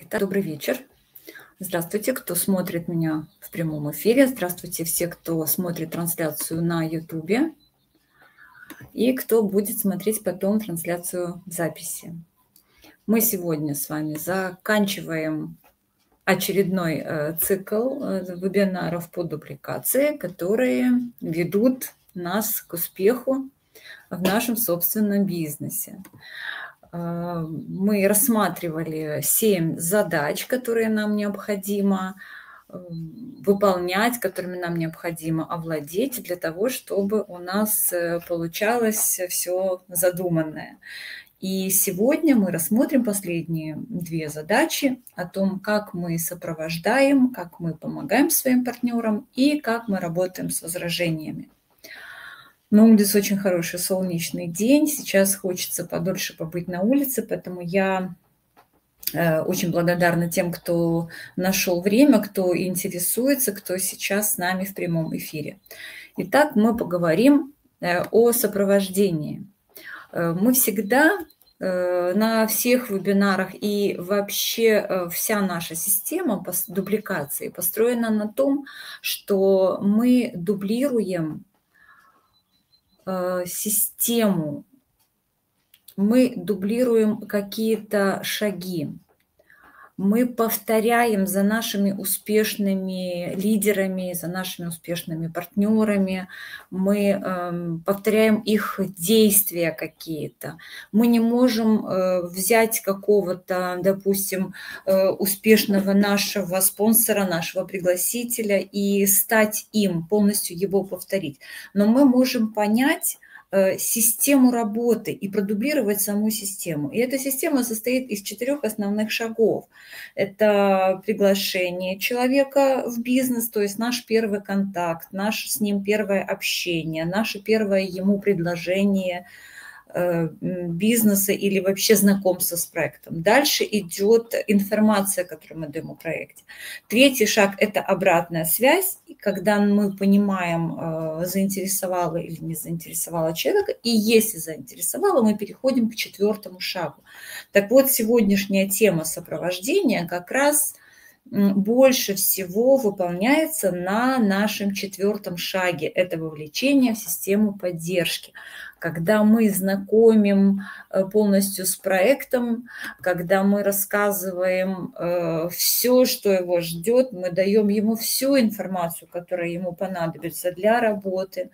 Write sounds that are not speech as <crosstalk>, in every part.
Итак, добрый вечер. Здравствуйте, кто смотрит меня в прямом эфире. Здравствуйте все, кто смотрит трансляцию на YouTube. И кто будет смотреть потом трансляцию в записи. Мы сегодня с вами заканчиваем очередной э, цикл э, вебинаров по дубликации, которые ведут нас к успеху в нашем собственном бизнесе. Э, мы рассматривали семь задач, которые нам необходимо э, выполнять, которыми нам необходимо овладеть для того, чтобы у нас э, получалось все задуманное. И сегодня мы рассмотрим последние две задачи о том, как мы сопровождаем, как мы помогаем своим партнерам и как мы работаем с возражениями. На улице очень хороший солнечный день. Сейчас хочется подольше побыть на улице, поэтому я э, очень благодарна тем, кто нашел время, кто интересуется, кто сейчас с нами в прямом эфире. Итак, мы поговорим э, о сопровождении. Э, мы всегда на всех вебинарах и вообще вся наша система дубликации построена на том, что мы дублируем Э, систему, мы дублируем какие-то шаги мы повторяем за нашими успешными лидерами, за нашими успешными партнерами, мы э, повторяем их действия какие-то. Мы не можем э, взять какого-то, допустим, э, успешного нашего спонсора, нашего пригласителя и стать им, полностью его повторить. Но мы можем понять, систему работы и продублировать саму систему. И эта система состоит из четырех основных шагов. Это приглашение человека в бизнес, то есть наш первый контакт, наше с ним первое общение, наше первое ему предложение – Э, бизнеса или вообще знакомства с проектом. Дальше идет информация, которую мы даем о проекте. Третий шаг – это обратная связь, когда мы понимаем, э, заинтересовало или не заинтересовало человека, и если заинтересовало, мы переходим к четвертому шагу. Так вот, сегодняшняя тема сопровождения как раз больше всего выполняется на нашем четвертом шаге. Это вовлечение в систему поддержки когда мы знакомим э, полностью с проектом, когда мы рассказываем э, все, что его ждет, мы даем ему всю информацию, которая ему понадобится для работы.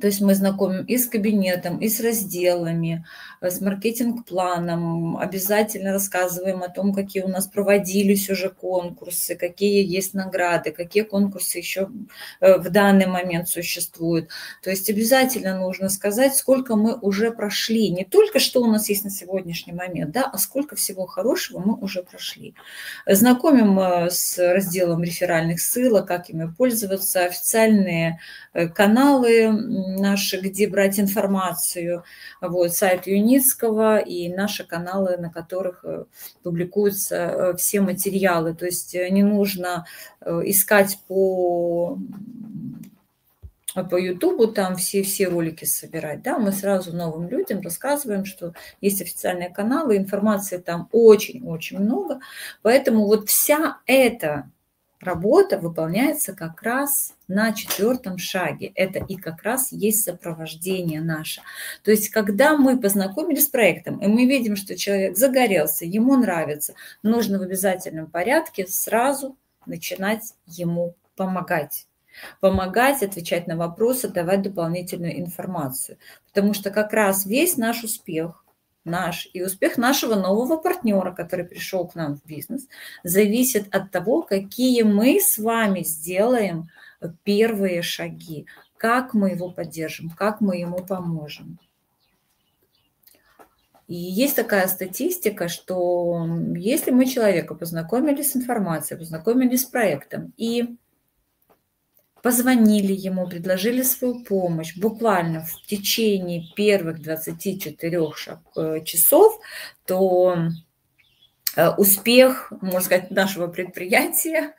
То есть мы знакомим и с кабинетом, и с разделами, э, с маркетинг-планом, обязательно рассказываем о том, какие у нас проводились уже конкурсы, какие есть награды, какие конкурсы еще э, в данный момент существуют. То есть обязательно нужно сказать, сколько мы уже прошли, не только что у нас есть на сегодняшний момент, да, а сколько всего хорошего мы уже прошли. Знакомим э, с разделом реферальных ссылок, как ими пользоваться, официальные каналы наши, где брать информацию, вот, сайт Юницкого и наши каналы, на которых э, публикуются э, все материалы. То есть э, не нужно искать по по Ютубу там все, все ролики собирать, да, мы сразу новым людям рассказываем, что есть официальные каналы, информации там очень-очень много, поэтому вот вся эта работа выполняется как раз на четвертом шаге. Это и как раз есть сопровождение наше. То есть, когда мы познакомились с проектом, и мы видим, что человек загорелся, ему нравится, нужно в обязательном порядке сразу начинать ему помогать помогать, отвечать на вопросы, давать дополнительную информацию. Потому что как раз весь наш успех наш и успех нашего нового партнера, который пришел к нам в бизнес, зависит от того, какие мы с вами сделаем первые шаги, как мы его поддержим, как мы ему поможем. И есть такая статистика, что если мы человека познакомили с информацией, познакомили с проектом, и позвонили ему, предложили свою помощь буквально в течение первых 24 э, часов, то Э, успех, можно сказать, нашего предприятия,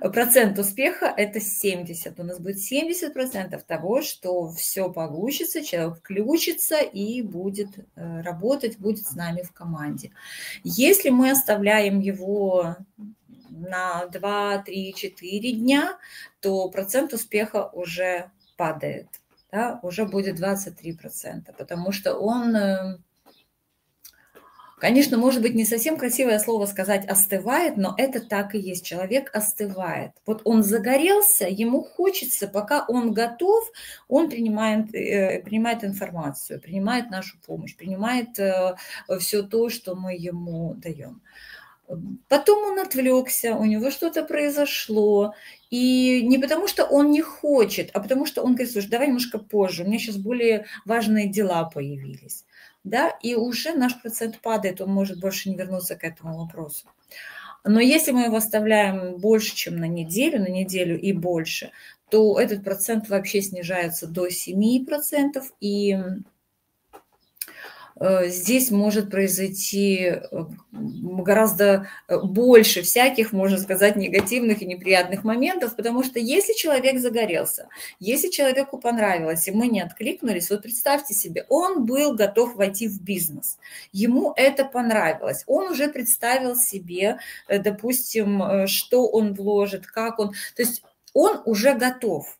процент успеха – это 70. У нас будет 70% того, что все получится, человек включится и будет э, работать, будет с нами в команде. Если мы оставляем его на 2, 3, 4 дня, то процент успеха уже падает, да, уже будет 23%, потому что он э, Конечно, может быть, не совсем красивое слово сказать «остывает», но это так и есть. Человек остывает. Вот он загорелся, ему хочется, пока он готов, он принимает, э, принимает информацию, принимает нашу помощь, принимает э, все то, что мы ему даем. Потом он отвлекся, у него что-то произошло. И не потому, что он не хочет, а потому что он говорит, слушай, давай немножко позже, у меня сейчас более важные дела появились да, и уже наш процент падает, он может больше не вернуться к этому вопросу. Но если мы его оставляем больше, чем на неделю, на неделю и больше, то этот процент вообще снижается до 7%, и здесь может произойти э, гораздо э, больше всяких, можно сказать, негативных и неприятных моментов, потому что если человек загорелся, если человеку понравилось, и мы не откликнулись, вот представьте себе, он был готов войти в бизнес, ему это понравилось, он уже представил себе, допустим, что он вложит, как он, то есть он уже готов,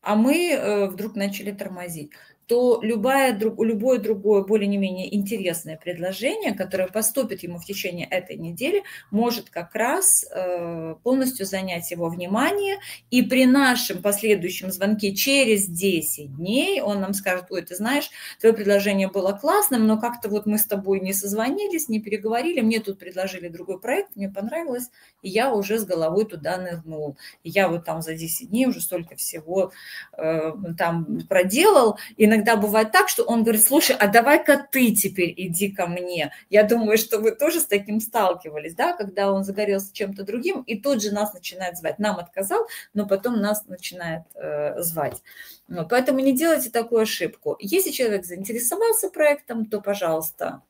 а мы вдруг начали тормозить то любое, любое другое более-менее интересное предложение, которое поступит ему в течение этой недели, может как раз э, полностью занять его внимание. И при нашем последующем звонке через 10 дней он нам скажет, ой, ты знаешь, твое предложение было классным, но как-то вот мы с тобой не созвонились, не переговорили, мне тут предложили другой проект, мне понравилось, и я уже с головой туда нырнул. Я вот там за 10 дней уже столько всего э, там проделал, и иногда бывает так, что он говорит, слушай, а давай-ка ты теперь иди ко мне. Я думаю, что вы тоже с таким сталкивались, да, когда он загорелся чем-то другим, и тут же нас начинает звать. Нам отказал, но потом нас начинает э, звать. Вот, поэтому не делайте такую ошибку. Если человек заинтересовался проектом, то, пожалуйста,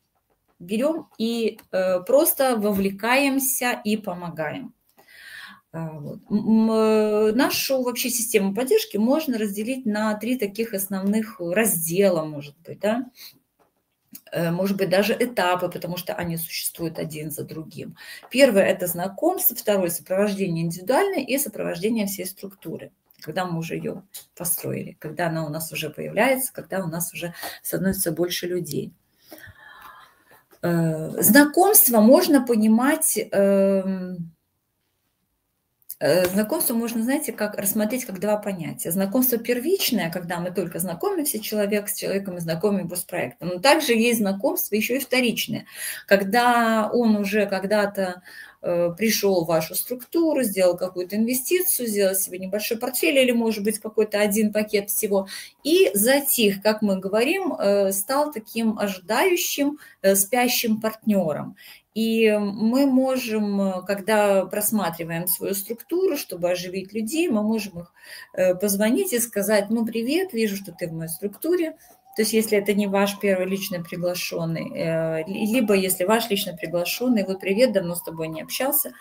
берем и э, просто вовлекаемся и помогаем. А, вот. Э, нашу вообще систему поддержки можно разделить на три таких основных раздела, может быть, да, э, может быть, даже этапы, потому что они существуют один за другим. Первое – это знакомство, второе – сопровождение индивидуальное и сопровождение всей структуры, когда мы уже ее построили, когда она у нас уже появляется, когда у нас уже становится больше людей. Э, знакомство можно понимать эм, знакомство можно, знаете, как рассмотреть как два понятия. Знакомство первичное, когда мы только знакомимся человек с человеком и знакомим его с проектом. Но также есть знакомство еще и вторичное, когда он уже когда-то э, пришел в вашу структуру, сделал какую-то инвестицию, сделал себе небольшой портфель или, может быть, какой-то один пакет всего, и затих, как мы говорим, э, стал таким ожидающим, спящим партнером. И мы можем, когда просматриваем свою структуру, чтобы оживить людей, мы можем их э, позвонить и сказать, ну, привет, вижу, что ты в моей структуре. То есть если это не ваш первый личный приглашенный, э, либо если ваш лично приглашенный, вы привет, давно с тобой не общался,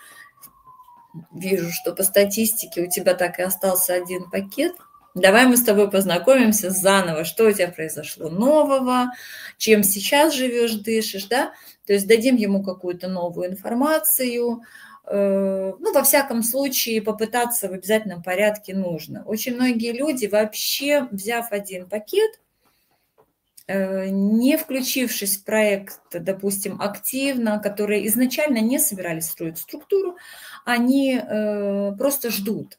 вижу, что по статистике у тебя так и остался один пакет, Давай мы с тобой познакомимся заново, что у тебя произошло нового, чем сейчас живешь, дышишь, да? То есть дадим ему какую-то новую информацию. Э, ну, во всяком случае, попытаться в обязательном порядке нужно. Очень многие люди вообще, взяв один пакет, э, не включившись в проект, допустим, активно, которые изначально не собирались строить структуру, они э, просто ждут.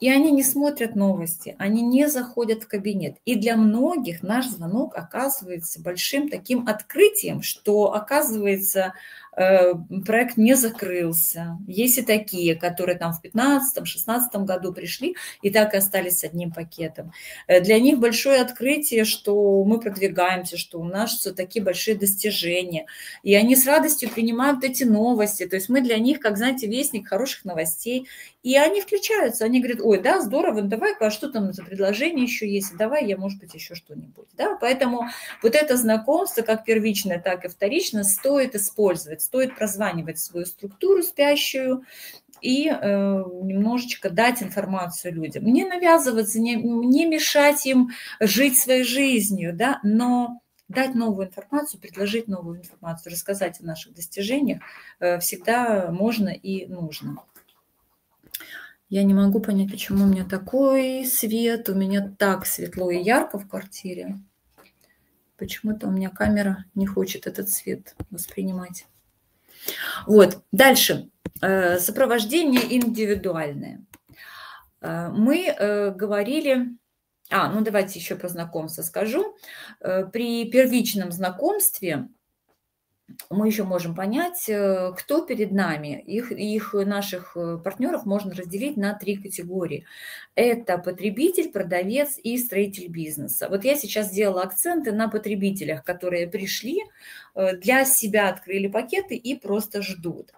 И они не смотрят новости, они не заходят в кабинет. И для многих наш звонок оказывается большим таким открытием, что оказывается проект не закрылся. Есть и такие, которые там в 2015-2016 году пришли и так и остались с одним пакетом. Э, для них большое открытие, что мы продвигаемся, что у нас такие большие достижения. И они с радостью принимают эти новости. То есть мы для них, как, знаете, вестник хороших новостей. И они включаются, они говорят, ой, да, здорово, ну давай, а что там за предложение еще есть, давай я, может быть, еще что-нибудь. Да? Поэтому вот это знакомство, как первичное, так и вторичное, стоит использовать, стоит прозванивать свою структуру спящую, и э, немножечко дать информацию людям. Не навязываться, не, не мешать им жить своей жизнью, да, но дать новую информацию, предложить новую информацию, рассказать о наших достижениях э, всегда можно и нужно. Я не могу понять, почему у меня такой свет, у меня так светло и ярко в квартире. Почему-то у меня камера не хочет этот свет воспринимать. Вот, дальше. Э, сопровождение индивидуальное. Э, мы говорили а, ну давайте еще про знакомство скажу. Э, при первичном знакомстве мы еще можем понять, э, кто перед нами. Их, их наших э, партнеров можно разделить на три категории. Это потребитель, продавец и строитель бизнеса. Вот я сейчас сделала акценты на потребителях, которые пришли, для себя открыли пакеты и просто ждут.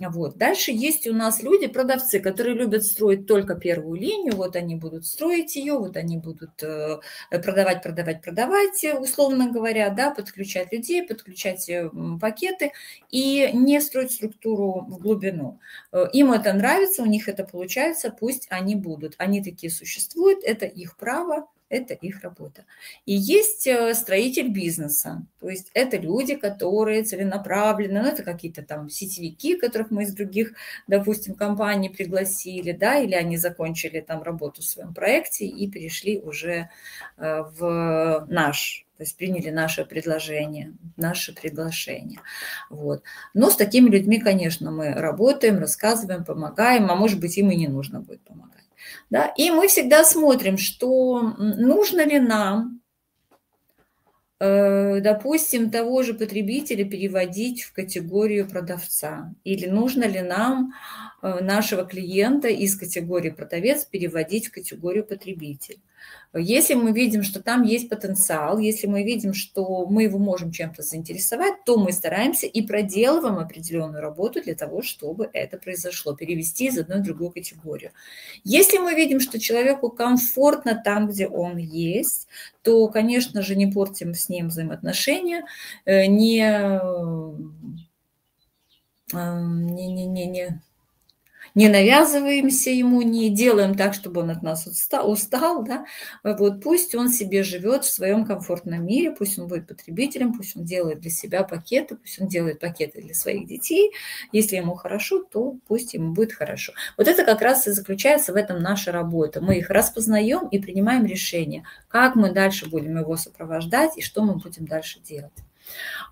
Вот. Дальше есть у нас люди, продавцы, которые любят строить только первую линию. Вот они будут строить ее, вот они будут э, продавать, продавать, продавать, условно говоря, да, подключать людей, подключать э, пакеты и не строить структуру в глубину. Э, им это нравится, у них это получается, пусть они будут. Они такие существуют, это их право, это их работа. И есть э, строитель бизнеса, то есть это люди, которые целенаправленно, ну это какие-то там сетевики, которых мы из других, допустим, компаний пригласили, да, или они закончили там работу в своем проекте и перешли уже э, в наш то есть приняли наше предложение, наше приглашение. Вот. Но с такими людьми, конечно, мы работаем, рассказываем, помогаем, а может быть, им и не нужно будет помогать. Да? И мы всегда смотрим, что нужно ли нам, э, допустим, того же потребителя переводить в категорию продавца, или нужно ли нам э, нашего клиента из категории продавец переводить в категорию потребитель. Если мы видим, что там есть потенциал, если мы видим, что мы его можем чем-то заинтересовать, то мы стараемся и проделываем определенную работу для того, чтобы это произошло, перевести из одной в другую категорию. Если мы видим, что человеку комфортно там, где он есть, то, конечно же, не портим с ним взаимоотношения, э, не э, не, не, не, не не навязываемся ему, не делаем так, чтобы он от нас устал, устал да? вот пусть он себе живет в своем комфортном мире, пусть он будет потребителем, пусть он делает для себя пакеты, пусть он делает пакеты для своих детей, если ему хорошо, то пусть ему будет хорошо. Вот это как раз и заключается в этом наша работа. Мы их распознаем и принимаем решение, как мы дальше будем его сопровождать и что мы будем дальше делать.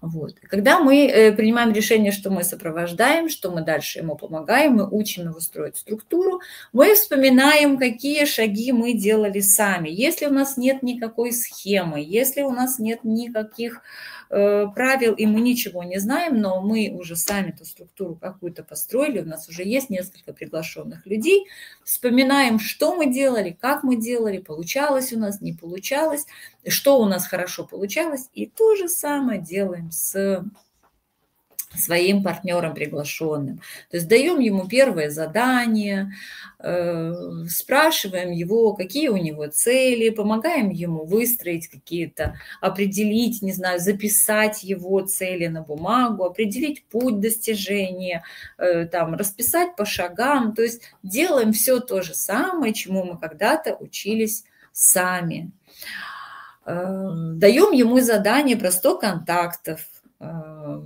Вот. Когда мы э, принимаем решение, что мы сопровождаем, что мы дальше ему помогаем, мы учим его строить структуру, мы вспоминаем, какие шаги мы делали сами. Если у нас нет никакой схемы, если у нас нет никаких правил, и мы ничего не знаем, но мы уже сами эту структуру какую-то построили, у нас уже есть несколько приглашенных людей, вспоминаем, что мы делали, как мы делали, получалось у нас, не получалось, что у нас хорошо получалось, и то же самое делаем с своим партнерам приглашенным. То есть даем ему первое задание, э, спрашиваем его, какие у него цели, помогаем ему выстроить какие-то, определить, не знаю, записать его цели на бумагу, определить путь достижения, э, там, расписать по шагам. То есть делаем все то же самое, чему мы когда-то учились сами. Э, даем ему задание про 100 контактов,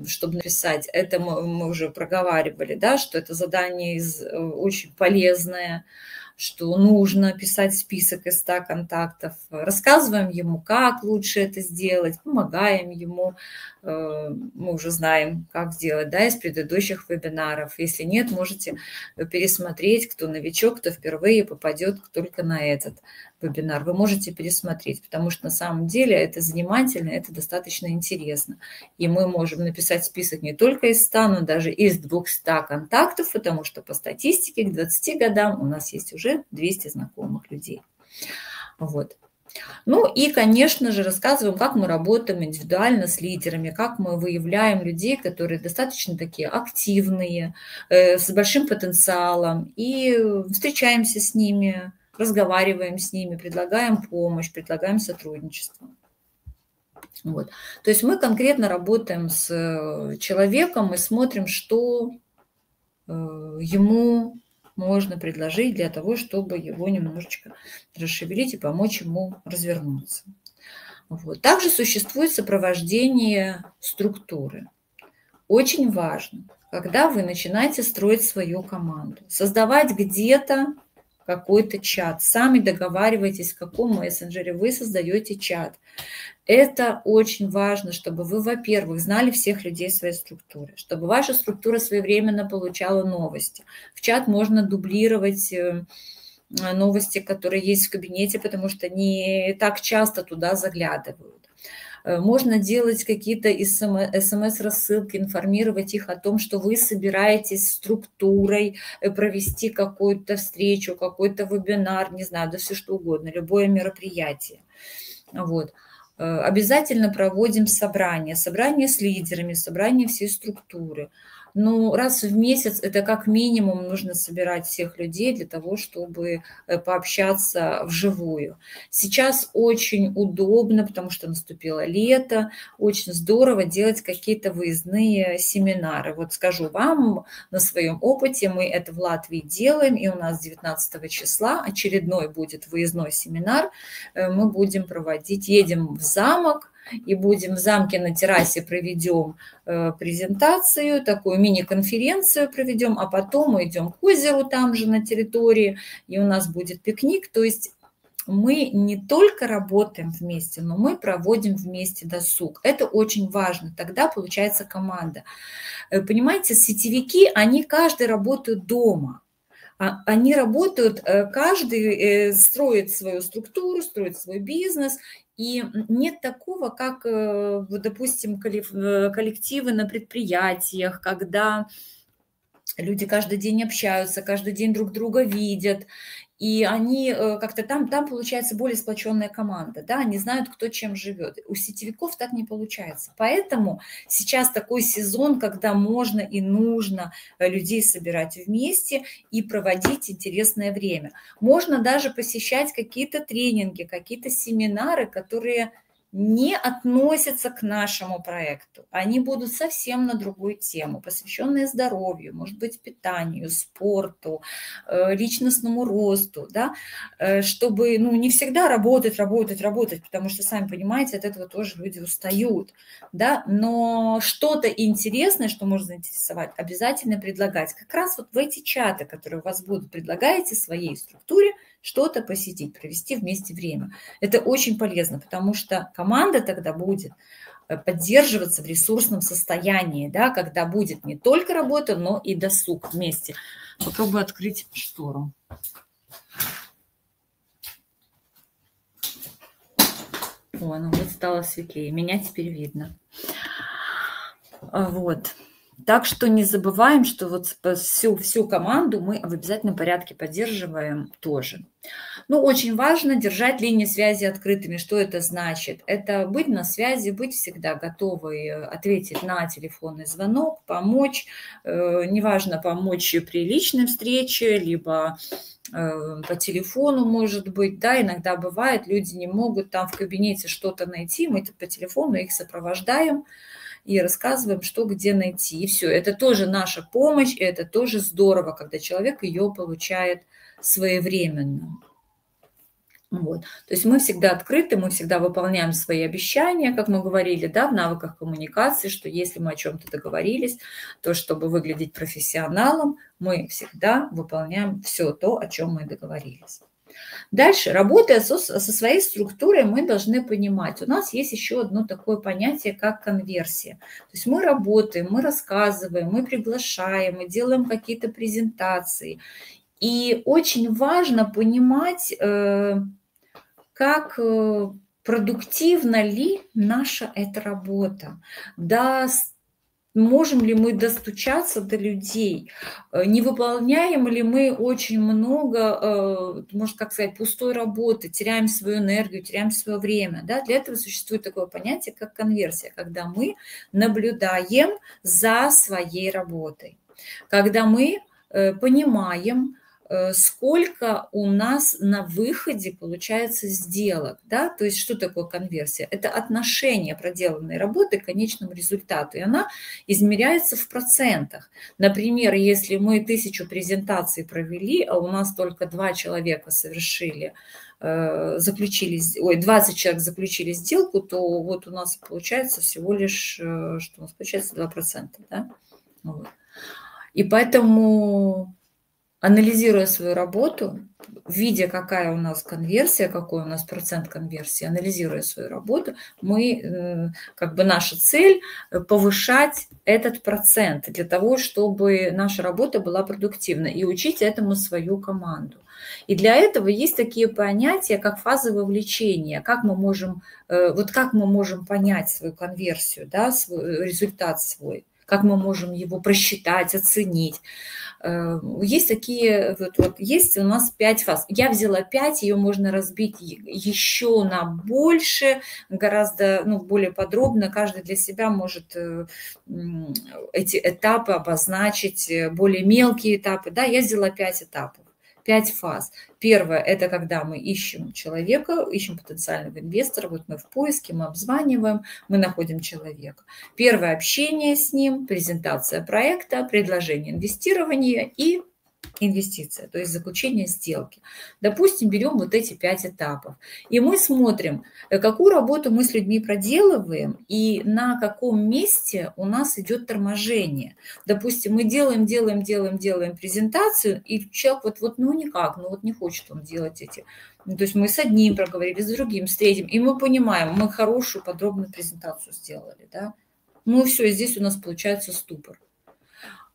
чтобы написать. Это мы, мы уже проговаривали, да, что это задание из, э, очень полезное, что нужно писать список из 100 контактов. Рассказываем ему, как лучше это сделать, помогаем ему. Э, мы уже знаем, как сделать да, из предыдущих вебинаров. Если нет, можете пересмотреть, кто новичок, кто впервые попадет только на этот вебинар, вы можете пересмотреть, потому что на самом деле это занимательно, это достаточно интересно. И мы можем написать список не только из 100, но даже из 200 контактов, потому что по статистике к 20 годам у нас есть уже 200 знакомых людей. Вот. Ну и, конечно же, рассказываем, как мы работаем индивидуально с лидерами, как мы выявляем людей, которые достаточно такие активные, э, с большим потенциалом, и встречаемся с ними, разговариваем с ними, предлагаем помощь, предлагаем сотрудничество. Вот. То есть мы конкретно работаем с человеком и смотрим, что э, ему можно предложить для того, чтобы его немножечко расшевелить и помочь ему развернуться. Вот. Также существует сопровождение структуры. Очень важно, когда вы начинаете строить свою команду, создавать где-то какой-то чат. Сами договаривайтесь, в каком мессенджере вы создаете чат. Это очень важно, чтобы вы, во-первых, знали всех людей своей структуры, чтобы ваша структура своевременно получала новости. В чат можно дублировать э, новости, которые есть в кабинете, потому что не так часто туда заглядывают. Э, можно делать какие-то смс-рассылки, информировать их о том, что вы собираетесь структурой э, провести какую-то встречу, какой-то вебинар, не знаю, да все что угодно, любое мероприятие. Вот. Э, обязательно проводим собрания, собрания с лидерами, собрания всей структуры – ну, раз в месяц это как минимум нужно собирать всех людей для того, чтобы э, пообщаться вживую. Сейчас очень удобно, потому что наступило лето, очень здорово делать какие-то выездные семинары. Вот скажу вам на своем опыте, мы это в Латвии делаем, и у нас 19 числа очередной будет выездной семинар. Э, мы будем проводить, едем в замок, и будем в замке на террасе проведем э, презентацию, такую мини-конференцию проведем, а потом мы идем к озеру там же на территории, и у нас будет пикник. То есть мы не только работаем вместе, но мы проводим вместе досуг. Это очень важно. Тогда получается команда. Э, понимаете, сетевики, они каждый работают дома. А, они работают, э, каждый строит свою структуру, строит свой бизнес, и нет такого, как, э, допустим, э, коллективы на предприятиях, когда люди каждый день общаются, каждый день друг друга видят, и они э, как-то там, там получается более сплоченная команда, да, они знают, кто чем живет. У сетевиков так не получается. Поэтому сейчас такой сезон, когда можно и нужно э, людей собирать вместе и проводить интересное время. Можно даже посещать какие-то тренинги, какие-то семинары, которые не относятся к нашему проекту. Они будут совсем на другую тему, посвященные здоровью, может быть, питанию, спорту, э, личностному росту, да, э, чтобы, ну, не всегда работать, работать, работать, потому что, сами понимаете, от этого тоже люди устают, да, но что-то интересное, что можно заинтересовать, обязательно предлагать. Как раз вот в эти чаты, которые у вас будут, предлагаете своей структуре – что-то посетить, провести вместе время. Это очень полезно, потому что команда тогда будет э, поддерживаться в ресурсном состоянии, да, когда будет не только работа, но и досуг вместе. Попробую открыть штору. О, ну вот стало светлее. Меня теперь видно. А, вот. Так что не забываем, что вот всю, всю команду мы в обязательном порядке поддерживаем тоже. Ну, очень важно держать линии связи открытыми. Что это значит? Это быть на связи, быть всегда готовой э, ответить на телефонный звонок, помочь. Э, неважно, помочь при личной встрече, либо э, по телефону, может быть, да, иногда бывает, люди не могут там в кабинете что-то найти, мы по телефону их сопровождаем, и рассказываем, что где найти. И все. Это тоже наша помощь, и это тоже здорово, когда человек ее получает своевременно. Вот. То есть мы всегда открыты, мы всегда выполняем свои обещания, как мы говорили, да, в навыках коммуникации, что если мы о чем-то договорились, то чтобы выглядеть профессионалом, мы всегда выполняем все то, о чем мы договорились. Дальше, работая со, со своей структурой, мы должны понимать, у нас есть еще одно такое понятие, как конверсия. То есть мы работаем, мы рассказываем, мы приглашаем, мы делаем какие-то презентации. И очень важно понимать, э, как э, продуктивна ли наша эта работа. Даст можем ли мы достучаться до людей, э, не выполняем ли мы очень много, э, можно как сказать, пустой работы, теряем свою энергию, теряем свое время. Да? Для этого существует такое понятие, как конверсия, когда мы наблюдаем за своей работой, когда мы э, понимаем, сколько у нас на выходе получается сделок. Да? То есть что такое конверсия? Это отношение проделанной работы к конечному результату, и она измеряется в процентах. Например, если мы тысячу презентаций провели, а у нас только два человека совершили э, заключили, ой, 20 человек заключили сделку, то вот у нас получается всего лишь, э, что у нас получается 2%. Да? Вот. И поэтому анализируя свою работу, видя, какая у нас конверсия, какой у нас процент конверсии, анализируя свою работу, мы, э, как бы наша цель э, повышать этот процент для того, чтобы наша работа была продуктивна и учить этому свою команду. И для этого есть такие понятия, как фазы вовлечения, как мы можем, э, вот как мы можем понять свою конверсию, да, свой результат свой, как мы можем его просчитать, оценить. Э, есть такие, вот, вот есть у нас пять фаз. Я взяла пять, ее можно разбить еще на больше, гораздо ну, более подробно. Каждый для себя может э, эти этапы обозначить, э, более мелкие этапы. Да, я взяла пять этапов пять фаз. Первое – это когда мы ищем человека, ищем потенциального инвестора, вот мы в поиске, мы обзваниваем, мы находим человека. Первое – общение с ним, презентация проекта, предложение инвестирования и инвестиция, то есть заключение сделки. Допустим, берем вот эти пять этапов, и мы смотрим, э, какую работу мы с людьми проделываем и на каком месте у нас идет торможение. Допустим, мы делаем, делаем, делаем, делаем презентацию, и человек вот, вот ну никак, ну вот не хочет он делать эти. Ну, то есть мы с одним проговорили, с другим, с третьим, и мы понимаем, мы хорошую подробную презентацию сделали, да. Ну все, здесь у нас получается ступор.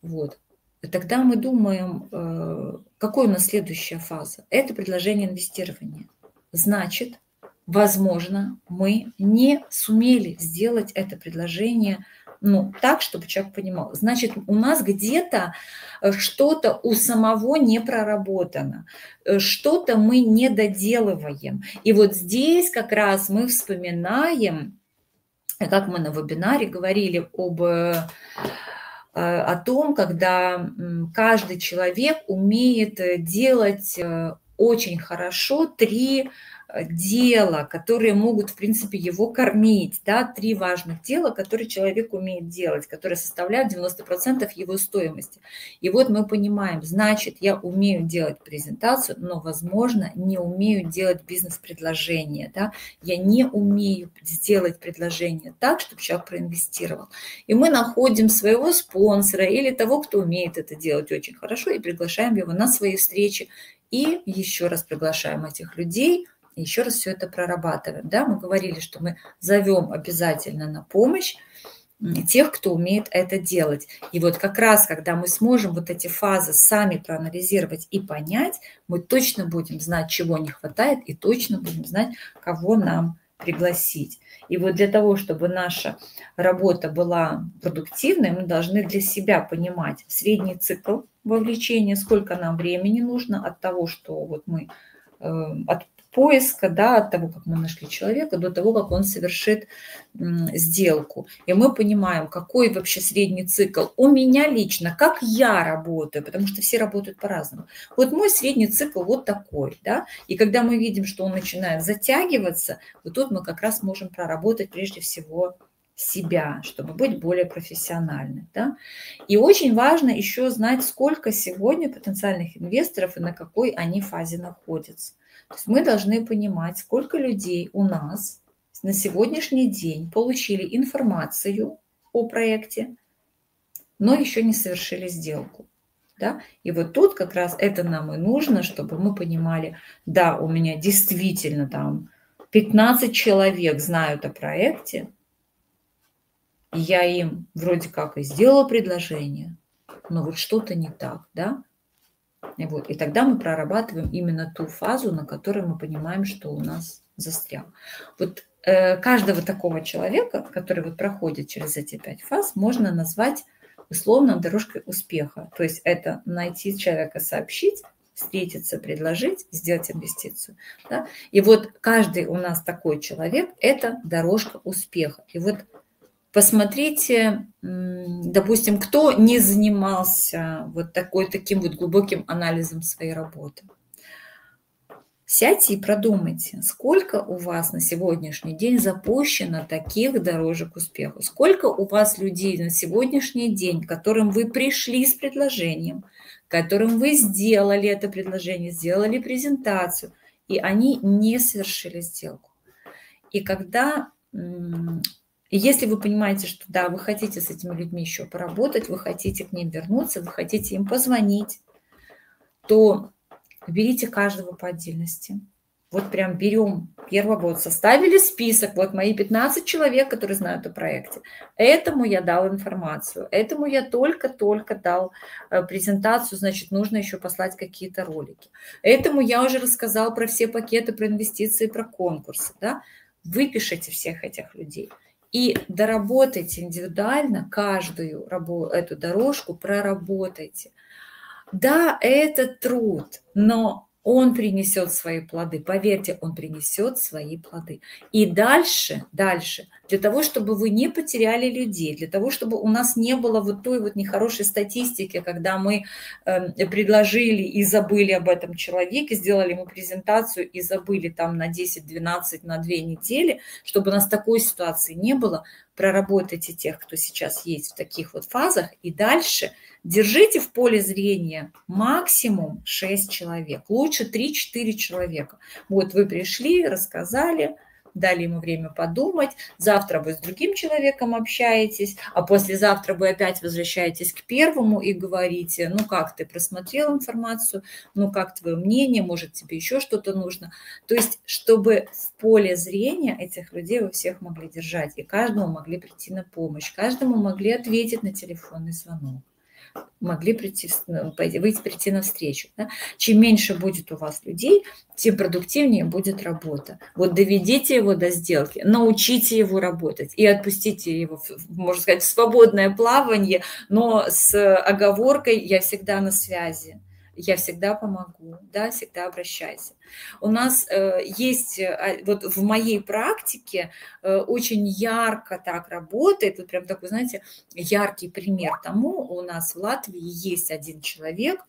Вот тогда мы думаем, э, какой у нас следующая фаза? Это предложение инвестирования. Значит, возможно, мы не сумели сделать это предложение ну, так, чтобы человек понимал. Значит, у нас где-то э, что-то у самого не проработано, э, что-то мы не доделываем. И вот здесь как раз мы вспоминаем, как мы на вебинаре говорили об о том, когда каждый человек умеет э, делать э, очень хорошо три дела, которые могут, в принципе, его кормить. Да? Три важных дела, которые человек умеет делать, которые составляют 90% его стоимости. И вот мы понимаем, значит, я умею делать презентацию, но, возможно, не умею делать бизнес-предложение. Да? Я не умею сделать предложение так, чтобы человек проинвестировал. И мы находим своего спонсора или того, кто умеет это делать очень хорошо, и приглашаем его на свои встречи. И еще раз приглашаем этих людей – еще раз все это прорабатываем. Да? Мы говорили, что мы зовем обязательно на помощь тех, кто умеет это делать. И вот как раз, когда мы сможем вот эти фазы сами проанализировать и понять, мы точно будем знать, чего не хватает, и точно будем знать, кого нам пригласить. И вот для того, чтобы наша работа была продуктивной, мы должны для себя понимать средний цикл вовлечения, сколько нам времени нужно от того, что вот мы э, от поиска, да, от того, как мы нашли человека, до того, как он совершит сделку. И мы понимаем, какой вообще средний цикл у меня лично, как я работаю, потому что все работают по-разному. Вот мой средний цикл вот такой, да, и когда мы видим, что он начинает затягиваться, вот тут мы как раз можем проработать прежде всего себя, чтобы быть более профессиональным. Да? И очень важно еще знать, сколько сегодня потенциальных инвесторов и на какой они фазе находятся. То есть мы должны понимать, сколько людей у нас на сегодняшний день получили информацию о проекте, но еще не совершили сделку. Да? И вот тут как раз это нам и нужно, чтобы мы понимали, да, у меня действительно там 15 человек знают о проекте, я им вроде как и сделала предложение, но вот что-то не так, да? И, вот, и тогда мы прорабатываем именно ту фазу, на которой мы понимаем, что у нас застрял. Вот э, каждого такого человека, который вот проходит через эти пять фаз, можно назвать условно дорожкой успеха. То есть это найти человека, сообщить, встретиться, предложить, сделать инвестицию. Да? И вот каждый у нас такой человек – это дорожка успеха. И вот посмотрите, допустим, кто не занимался вот такой, таким вот глубоким анализом своей работы. Сядьте и продумайте, сколько у вас на сегодняшний день запущено таких дорожек к успеху, сколько у вас людей на сегодняшний день, которым вы пришли с предложением, которым вы сделали это предложение, сделали презентацию, и они не совершили сделку. И когда, если вы понимаете, что да, вы хотите с этими людьми еще поработать, вы хотите к ним вернуться, вы хотите им позвонить, то берите каждого по отдельности – вот прям берем первого, вот составили список, вот мои 15 человек, которые знают о проекте. Этому я дал информацию, этому я только-только дал э, презентацию, значит, нужно еще послать какие-то ролики. Этому я уже рассказал про все пакеты, про инвестиции, про конкурсы. Да? Выпишите всех этих людей и доработайте индивидуально каждую эту дорожку, проработайте. Да, это труд, но он принесет свои плоды. Поверьте, он принесет свои плоды. И дальше, дальше, для того, чтобы вы не потеряли людей, для того, чтобы у нас не было вот той вот нехорошей статистики, когда мы э, предложили и забыли об этом человеке, сделали ему презентацию и забыли там на 10-12, на 2 недели, чтобы у нас такой ситуации не было, проработайте тех, кто сейчас есть в таких вот фазах, и дальше держите в поле зрения максимум 6 человек, лучше 3-4 человека. Вот вы пришли, рассказали, дали ему время подумать, завтра вы с другим человеком общаетесь, а послезавтра вы опять возвращаетесь к первому и говорите, ну как ты просмотрел информацию, ну как твое мнение, может тебе еще что-то нужно. То есть, чтобы в поле зрения этих людей вы всех могли держать, и каждому могли прийти на помощь, каждому могли ответить на телефонный звонок могли прийти, ну, выйти, прийти навстречу. Да? Чем меньше будет у вас людей, тем продуктивнее будет работа. Вот доведите его до сделки, научите его работать и отпустите его, можно сказать, в свободное плавание, но с оговоркой «я всегда на связи» я всегда помогу, да, всегда обращайся. У нас э, есть, э, вот в моей практике э, очень ярко так работает, вот прям такой, знаете, яркий пример тому, у нас в Латвии есть один человек,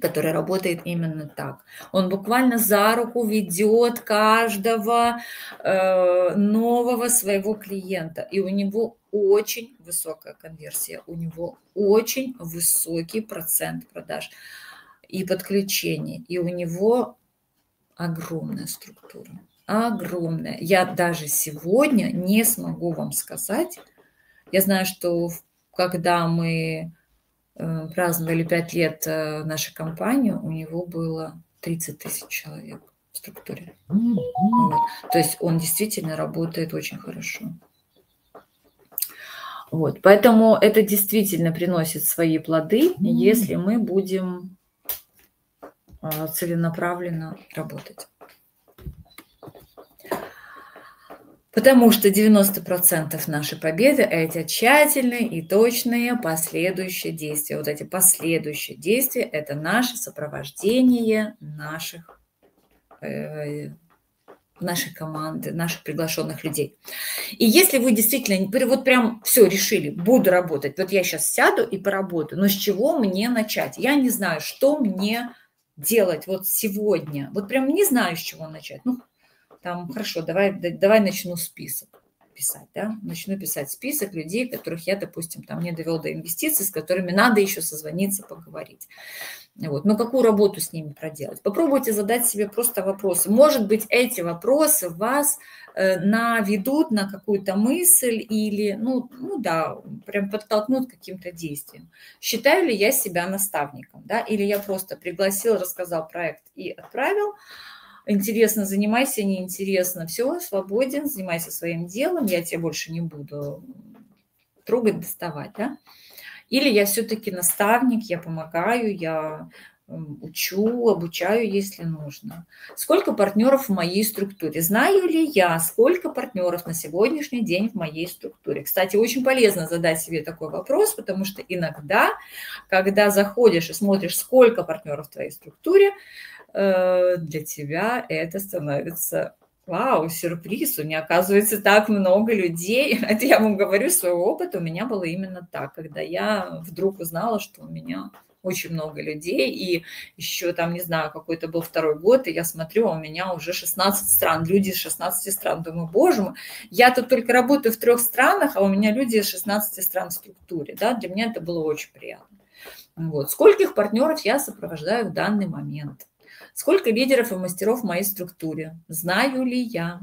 который работает именно так. Он буквально за руку ведет каждого э, нового своего клиента, и у него очень высокая конверсия, у него очень высокий процент продаж и подключений, и у него огромная структура, огромная. Я даже сегодня не смогу вам сказать, я знаю, что когда мы праздновали пять лет э, нашей компании, у него было 30 тысяч человек в структуре. Вот. То есть он действительно работает очень хорошо. Вот, поэтому это действительно приносит свои плоды, если мы будем а, целенаправленно работать. Потому что 90% нашей победы – это тщательные и точные последующие действия. Вот эти последующие действия – это наше сопровождение наших э, нашей команды, наших приглашенных людей. И если вы действительно, вот прям все решили, буду работать, вот я сейчас сяду и поработаю, но с чего мне начать? Я не знаю, что мне делать вот сегодня. Вот прям не знаю, с чего начать. Ну, там, хорошо, давай, давай начну список писать, да, начну писать список людей, которых я, допустим, там не довел до инвестиций, с которыми надо еще созвониться, поговорить. Вот. Но какую работу с ними проделать? Попробуйте задать себе просто вопросы. Может быть, эти вопросы вас э, наведут на какую-то мысль или, ну, ну да, прям подтолкнут к каким-то действиям. Считаю ли я себя наставником, да, или я просто пригласил, рассказал проект и отправил, интересно, занимайся, неинтересно, все, свободен, занимайся своим делом, я тебе больше не буду трогать, доставать, да? Или я все-таки наставник, я помогаю, я учу, обучаю, если нужно. Сколько партнеров в моей структуре? Знаю ли я, сколько партнеров на сегодняшний день в моей структуре? Кстати, очень полезно задать себе такой вопрос, потому что иногда, когда заходишь и смотришь, сколько партнеров в твоей структуре, для тебя это становится Вау, сюрприз, у меня оказывается так много людей. <laughs> Это я вам говорю, свой опыт у меня было именно так, когда я вдруг узнала, что у меня очень много людей, и еще там, не знаю, какой-то был второй год, и я смотрю, а у меня уже 16 стран, люди из 16 стран. Думаю, боже мой, я тут только работаю в трех странах, а у меня люди из 16 стран в структуре, да, для меня это было очень приятно. Вот. Скольких партнеров я сопровождаю в данный момент? Сколько лидеров и мастеров в моей структуре? Знаю ли я?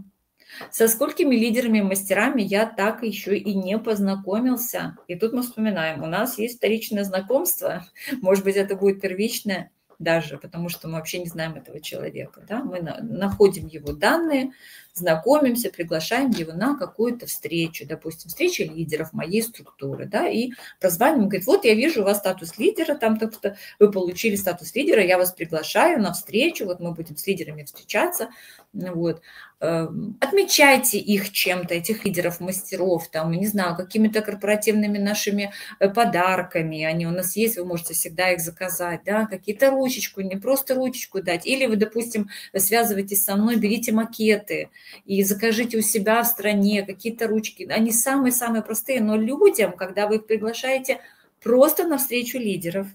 Со сколькими лидерами и мастерами я так еще и не познакомился. И тут мы вспоминаем, у нас есть вторичное знакомство, <laughs> может быть, это будет первичное даже, потому что мы вообще не знаем этого человека. Да? Мы находим его данные, знакомимся, приглашаем его на какую-то встречу, допустим, встреча лидеров моей структуры, да, и прозваниваем, говорит, вот я вижу у вас статус лидера, там так-то вы получили статус лидера, я вас приглашаю на встречу, вот мы будем с лидерами встречаться, вот, отмечайте их чем-то, этих лидеров, мастеров, там, не знаю, какими-то корпоративными нашими э, подарками, они у нас есть, вы можете всегда их заказать, да, какие-то ручечку, не просто ручечку дать, или вы, допустим, связываетесь со мной, берите макеты, и закажите у себя в стране какие-то ручки. Они самые-самые простые, но людям, когда вы их приглашаете просто на встречу лидеров,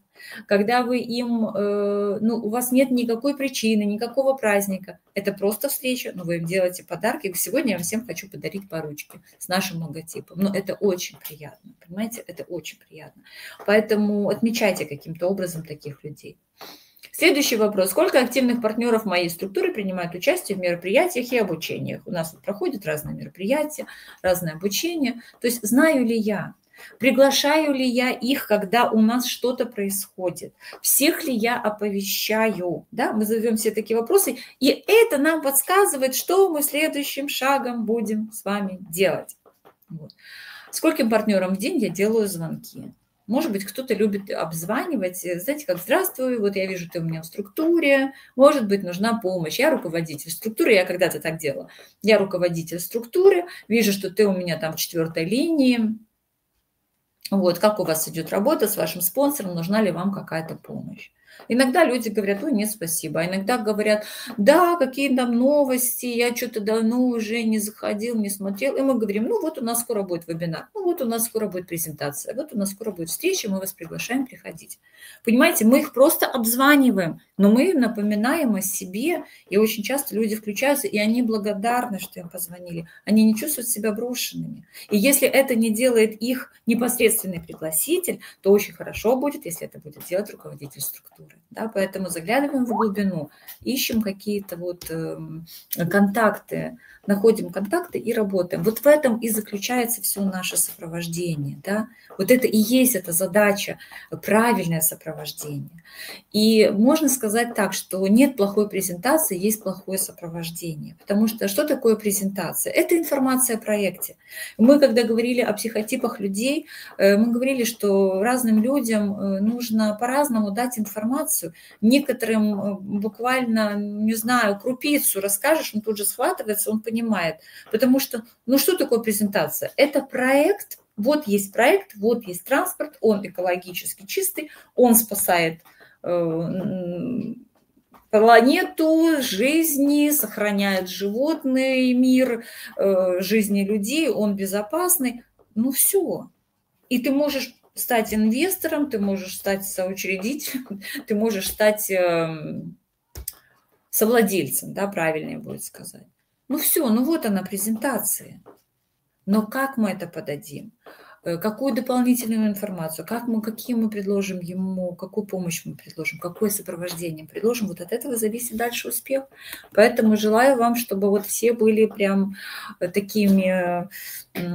когда вы им, э, ну, у вас нет никакой причины, никакого праздника, это просто встреча, но вы им делаете подарки. Сегодня я всем хочу подарить по ручке с нашим логотипом. Но это очень приятно, понимаете, это очень приятно. Поэтому отмечайте каким-то образом таких людей. Следующий вопрос. Сколько активных партнеров моей структуры принимают участие в мероприятиях и обучениях? У нас проходят разные мероприятия, разное обучение. То есть знаю ли я, Приглашаю ли я их, когда у нас что-то происходит? Всех ли я оповещаю? Да, мы задаем все такие вопросы, и это нам подсказывает, что мы следующим шагом будем с вами делать. Вот. Скольким партнерам в день я делаю звонки? Может быть, кто-то любит обзванивать, э, знаете, как «Здравствуй, вот я вижу, ты у меня в структуре, может быть, нужна помощь». Я руководитель структуры, я когда-то так делала. Я руководитель структуры, вижу, что ты у меня там в четвертой линии. Вот, как у вас идет работа с вашим спонсором, нужна ли вам какая-то помощь. Иногда люди говорят, ой, нет, спасибо. А иногда говорят, да, какие там новости, я что-то давно уже не заходил, не смотрел. И мы говорим, ну вот у нас скоро будет вебинар, ну вот у нас скоро будет презентация, вот у нас скоро будет встреча, мы вас приглашаем приходить. Понимаете, мы их просто обзваниваем, но мы напоминаем о себе, и очень часто люди включаются, и они благодарны, что им позвонили. Они не чувствуют себя брошенными. И если это не делает их непосредственный пригласитель, то очень хорошо будет, если это будет делать руководитель структуры. Да? Поэтому заглядываем в глубину, ищем какие-то вот эм, контакты, находим контакты и работаем. Вот в этом и заключается все наше сопровождение. Да? Вот это и есть эта задача, правильное сопровождение. И можно сказать так, что нет плохой презентации, есть плохое сопровождение. Потому что что такое презентация? Это информация о проекте. Мы, когда говорили о психотипах людей, э, мы говорили, что разным людям э, нужно по-разному дать информацию. Некоторым э, буквально, не знаю, крупицу расскажешь, он тут же схватывается, он понимает. Потому что, ну что такое презентация? Это проект, вот есть проект, вот есть транспорт, он экологически чистый, он спасает планету, жизни, сохраняет животный мир, э, жизни людей, он безопасный. Ну все. И ты можешь стать инвестором, ты можешь стать соучредителем, <laughs> ты можешь стать эм, совладельцем, да, правильнее будет сказать. Ну все, ну вот она презентация. Но как мы это подадим? Э, какую дополнительную информацию, как мы, какие мы предложим ему, какую помощь мы предложим, какое сопровождение предложим, вот от этого зависит дальше успех. Поэтому желаю вам, чтобы вот все были прям э, такими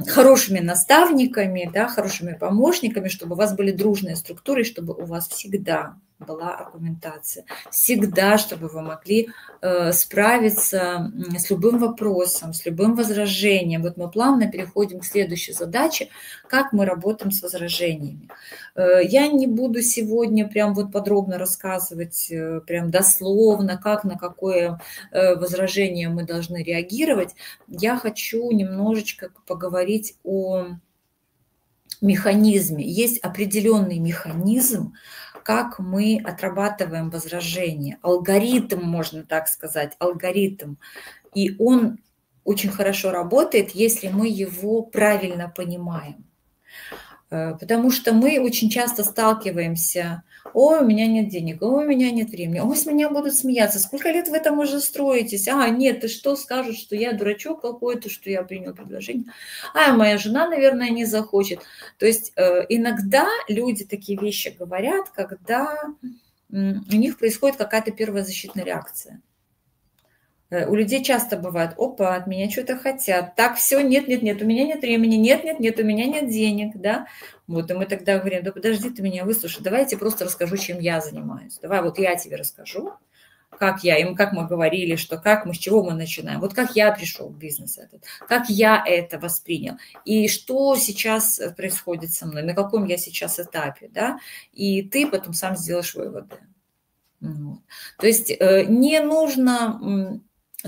хорошими наставниками, да, хорошими помощниками, чтобы у вас были дружные структуры, чтобы у вас всегда была аргументация. Всегда, чтобы вы могли э, справиться с любым вопросом, с любым возражением. Вот мы плавно переходим к следующей задаче, как мы работаем с возражениями. Э, я не буду сегодня прям вот подробно рассказывать, э, прям дословно, как на какое э, возражение мы должны реагировать. Я хочу немножечко поговорить о механизме. Есть определенный механизм, как мы отрабатываем возражение. Алгоритм, можно так сказать, алгоритм. И он очень хорошо работает, если мы его правильно понимаем. Э, потому что мы очень часто сталкиваемся ой, у меня нет денег, ой, у меня нет времени, ой, с меня будут смеяться, сколько лет в этом уже строитесь, а, нет, ты что скажут, что я дурачок какой-то, что я принял предложение, а, моя жена, наверное, не захочет. То есть э, иногда люди такие вещи говорят, когда у них происходит какая-то первая защитная реакция. Э, у людей часто бывает, опа, от меня что-то хотят. Так, все, нет, нет, нет, у меня нет времени, нет, нет, нет, у меня нет денег, да. Вот, и мы тогда говорим, да подожди, ты меня выслушай, давай я тебе просто расскажу, чем я занимаюсь. Давай вот я тебе расскажу, как я, им как мы говорили, что как мы, с чего мы начинаем. Вот как я пришел в бизнес этот, как я это воспринял, и что сейчас происходит со мной, на каком я сейчас этапе, да, и ты потом сам сделаешь выводы. Вот. То есть э, не нужно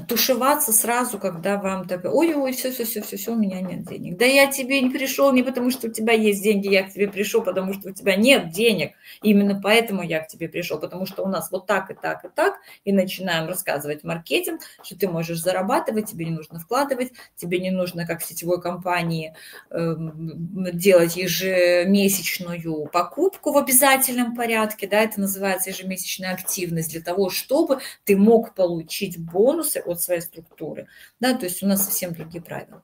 тушеваться сразу, когда вам так, ой-ой, все-все-все-все, у меня нет денег. Да я тебе не пришел не потому, что у тебя есть деньги, я к тебе пришел, потому что у тебя нет денег. Именно поэтому я к тебе пришел, потому что у нас вот так и так и так, и начинаем рассказывать маркетинг, что ты можешь зарабатывать, тебе не нужно вкладывать, тебе не нужно, как в сетевой компании, эм, делать ежемесячную покупку в обязательном порядке, да, это называется ежемесячная активность для того, чтобы ты мог получить бонусы от своей структуры. Да, то есть у нас совсем другие правила.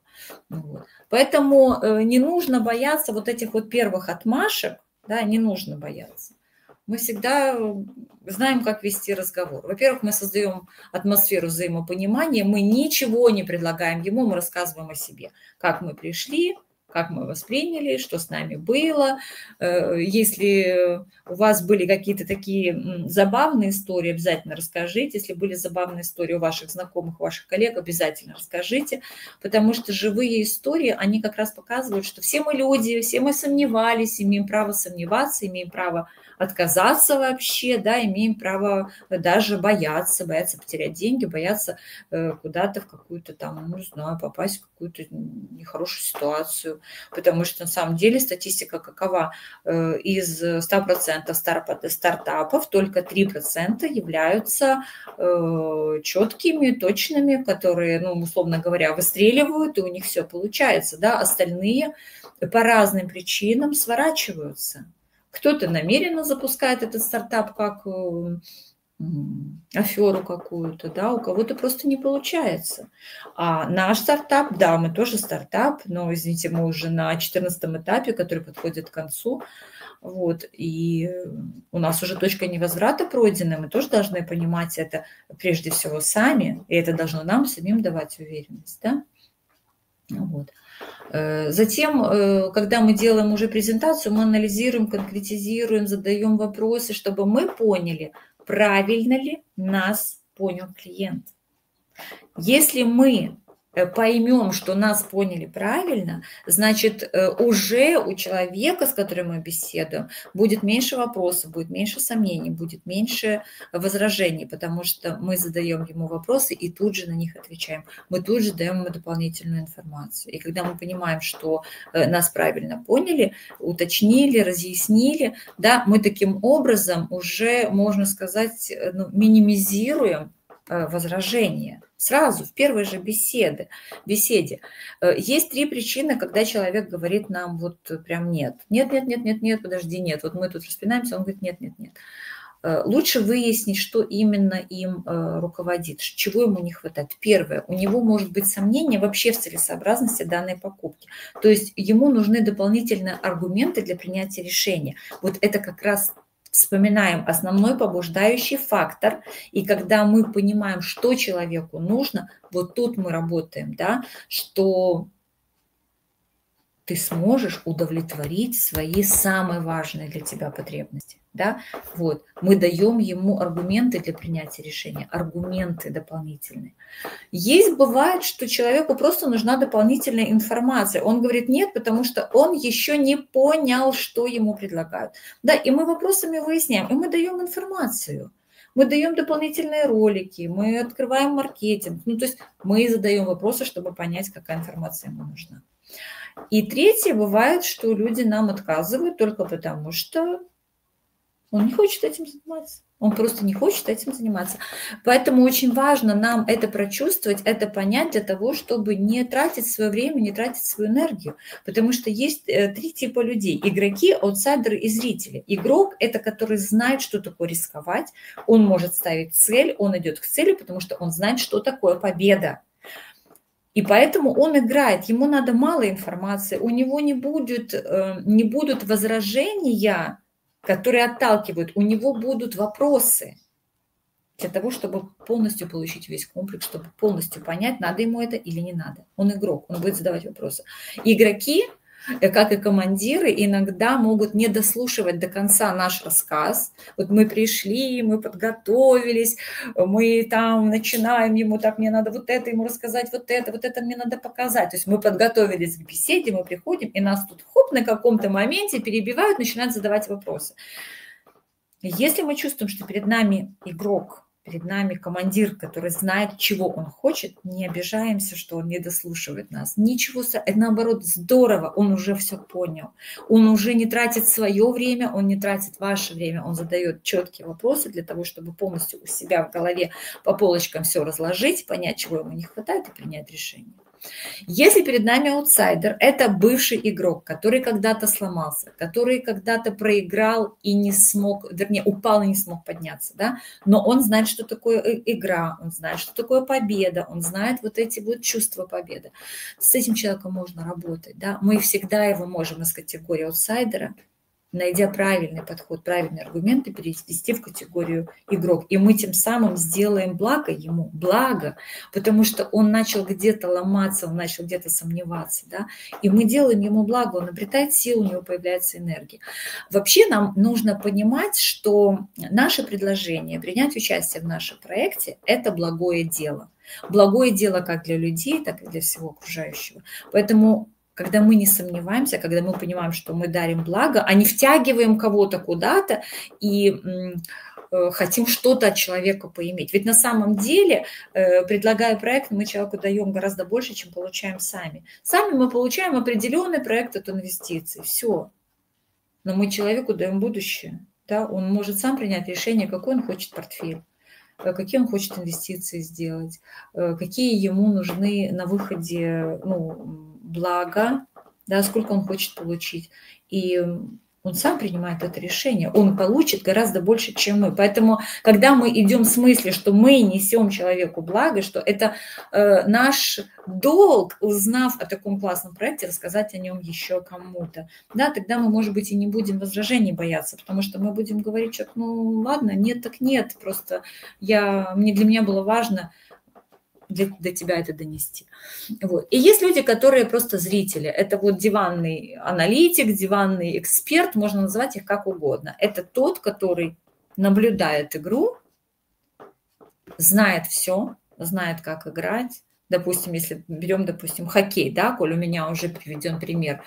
Вот. Поэтому э, не нужно бояться вот этих вот первых отмашек, да, не нужно бояться. Мы всегда знаем, как вести разговор. Во-первых, мы создаем атмосферу взаимопонимания, мы ничего не предлагаем ему, мы рассказываем о себе, как мы пришли, как мы восприняли, что с нами было. Э, если у вас были какие-то такие забавные истории, обязательно расскажите. Если были забавные истории у ваших знакомых, у ваших коллег, обязательно расскажите, потому что живые истории, они как раз показывают, что все мы люди, все мы сомневались, имеем право сомневаться, имеем право отказаться вообще, да, имеем право даже бояться, бояться потерять деньги, бояться э, куда-то в какую-то там, ну, не знаю, попасть в какую-то нехорошую ситуацию, потому что на самом деле статистика какова? Э, из 100% стартапов только 3% являются э, четкими, точными, которые, ну, условно говоря, выстреливают, и у них все получается, да, остальные по разным причинам сворачиваются. Кто-то намеренно запускает этот стартап как аферу какую-то, да, у кого-то просто не получается. А наш стартап, да, мы тоже стартап, но, извините, мы уже на 14 этапе, который подходит к концу, вот, и у нас уже точка невозврата пройдена, мы тоже должны понимать это прежде всего сами, и это должно нам самим давать уверенность, да. Вот. Э, затем, э, когда мы делаем уже презентацию, мы анализируем, конкретизируем, задаем вопросы, чтобы мы поняли, правильно ли нас понял клиент. Если мы поймем, что нас поняли правильно, значит, э, уже у человека, с которым мы беседуем, будет меньше вопросов, будет меньше сомнений, будет меньше возражений, потому что мы задаем ему вопросы и тут же на них отвечаем. Мы тут же даем ему дополнительную информацию. И когда мы понимаем, что э, нас правильно поняли, уточнили, разъяснили, да, мы таким образом уже, можно сказать, ну, минимизируем возражения сразу в первой же беседе, беседе. Э, есть три причины, когда человек говорит нам вот прям нет. Нет, нет, нет, нет, нет, подожди, нет. Вот мы тут распинаемся, он говорит нет, нет, нет. Э, лучше выяснить, что именно им э, руководит, чего ему не хватает. Первое, у него может быть сомнение вообще в целесообразности данной покупки. То есть ему нужны дополнительные аргументы для принятия решения. Вот это как раз вспоминаем основной побуждающий фактор, и когда мы понимаем, что человеку нужно, вот тут мы работаем, да, что ты сможешь удовлетворить свои самые важные для тебя потребности. Да? Вот. Мы даем ему аргументы для принятия решения, аргументы дополнительные. Есть бывает, что человеку просто нужна дополнительная информация. Он говорит нет, потому что он еще не понял, что ему предлагают. Да, и мы вопросами выясняем, и мы даем информацию. Мы даем дополнительные ролики, мы открываем маркетинг. Ну, то есть мы задаем вопросы, чтобы понять, какая информация ему нужна. И третье, бывает, что люди нам отказывают только потому, что он не хочет этим заниматься. Он просто не хочет этим заниматься. Поэтому очень важно нам это прочувствовать, это понять для того, чтобы не тратить свое время, не тратить свою энергию. Потому что есть э, три типа людей. Игроки, аутсайдеры и зрители. Игрок – это который знает, что такое рисковать. Он может ставить цель, он идет к цели, потому что он знает, что такое победа. И поэтому он играет, ему надо мало информации, у него не, будет, э, не будут возражения, которые отталкивают, у него будут вопросы для того, чтобы полностью получить весь комплекс, чтобы полностью понять, надо ему это или не надо. Он игрок, он будет задавать вопросы. Игроки как и командиры, иногда могут не дослушивать до конца наш рассказ. Вот мы пришли, мы подготовились, мы там начинаем ему, так, мне надо вот это ему рассказать, вот это, вот это мне надо показать. То есть мы подготовились к беседе, мы приходим, и нас тут хоп, на каком-то моменте перебивают, начинают задавать вопросы. Если мы чувствуем, что перед нами игрок, перед нами командир, который знает, чего он хочет, не обижаемся, что он не дослушивает нас. Ничего, наоборот, здорово, он уже все понял. Он уже не тратит свое время, он не тратит ваше время, он задает четкие вопросы для того, чтобы полностью у себя в голове по полочкам все разложить, понять, чего ему не хватает и принять решение. Если перед нами аутсайдер, это бывший игрок, который когда-то сломался, который когда-то проиграл и не смог, вернее, упал и не смог подняться, да, но он знает, что такое игра, он знает, что такое победа, он знает вот эти вот чувства победы. С этим человеком можно работать, да, мы всегда его можем из категории аутсайдера найдя правильный подход, правильные аргументы, перевести в категорию игрок. И мы тем самым сделаем благо ему, благо, потому что он начал где-то ломаться, он начал где-то сомневаться, да, и мы делаем ему благо, он обретает силу, у него появляется энергия. Вообще нам нужно понимать, что наше предложение, принять участие в нашем проекте – это благое дело. Благое дело как для людей, так и для всего окружающего. Поэтому когда мы не сомневаемся, когда мы понимаем, что мы дарим благо, а не втягиваем кого-то куда-то и э, хотим что-то от человека поиметь. Ведь на самом деле, э, предлагая проект, мы человеку даем гораздо больше, чем получаем сами. Сами мы получаем определенный проект от инвестиций. Все. Но мы человеку даем будущее. Да? Он может сам принять решение, какой он хочет портфель э, какие он хочет инвестиции сделать, какие ему нужны на выходе ну, благо, да, сколько он хочет получить. И он сам принимает это решение, он получит гораздо больше, чем мы. Поэтому, когда мы идем с мыслью, что мы несем человеку благо, что это э, наш долг, узнав о таком классном проекте, рассказать о нем еще кому-то, да, тогда мы, может быть, и не будем возражений бояться, потому что мы будем говорить, что, ну, ладно, нет, так нет, просто я, мне, для меня было важно для, до тебя это донести. Вот. И есть люди, которые просто зрители. Это вот диванный аналитик, диванный эксперт, можно назвать их как угодно. Это тот, который наблюдает игру, знает все, знает, как играть, допустим, если берем, допустим, хоккей, да, коль у меня уже приведен пример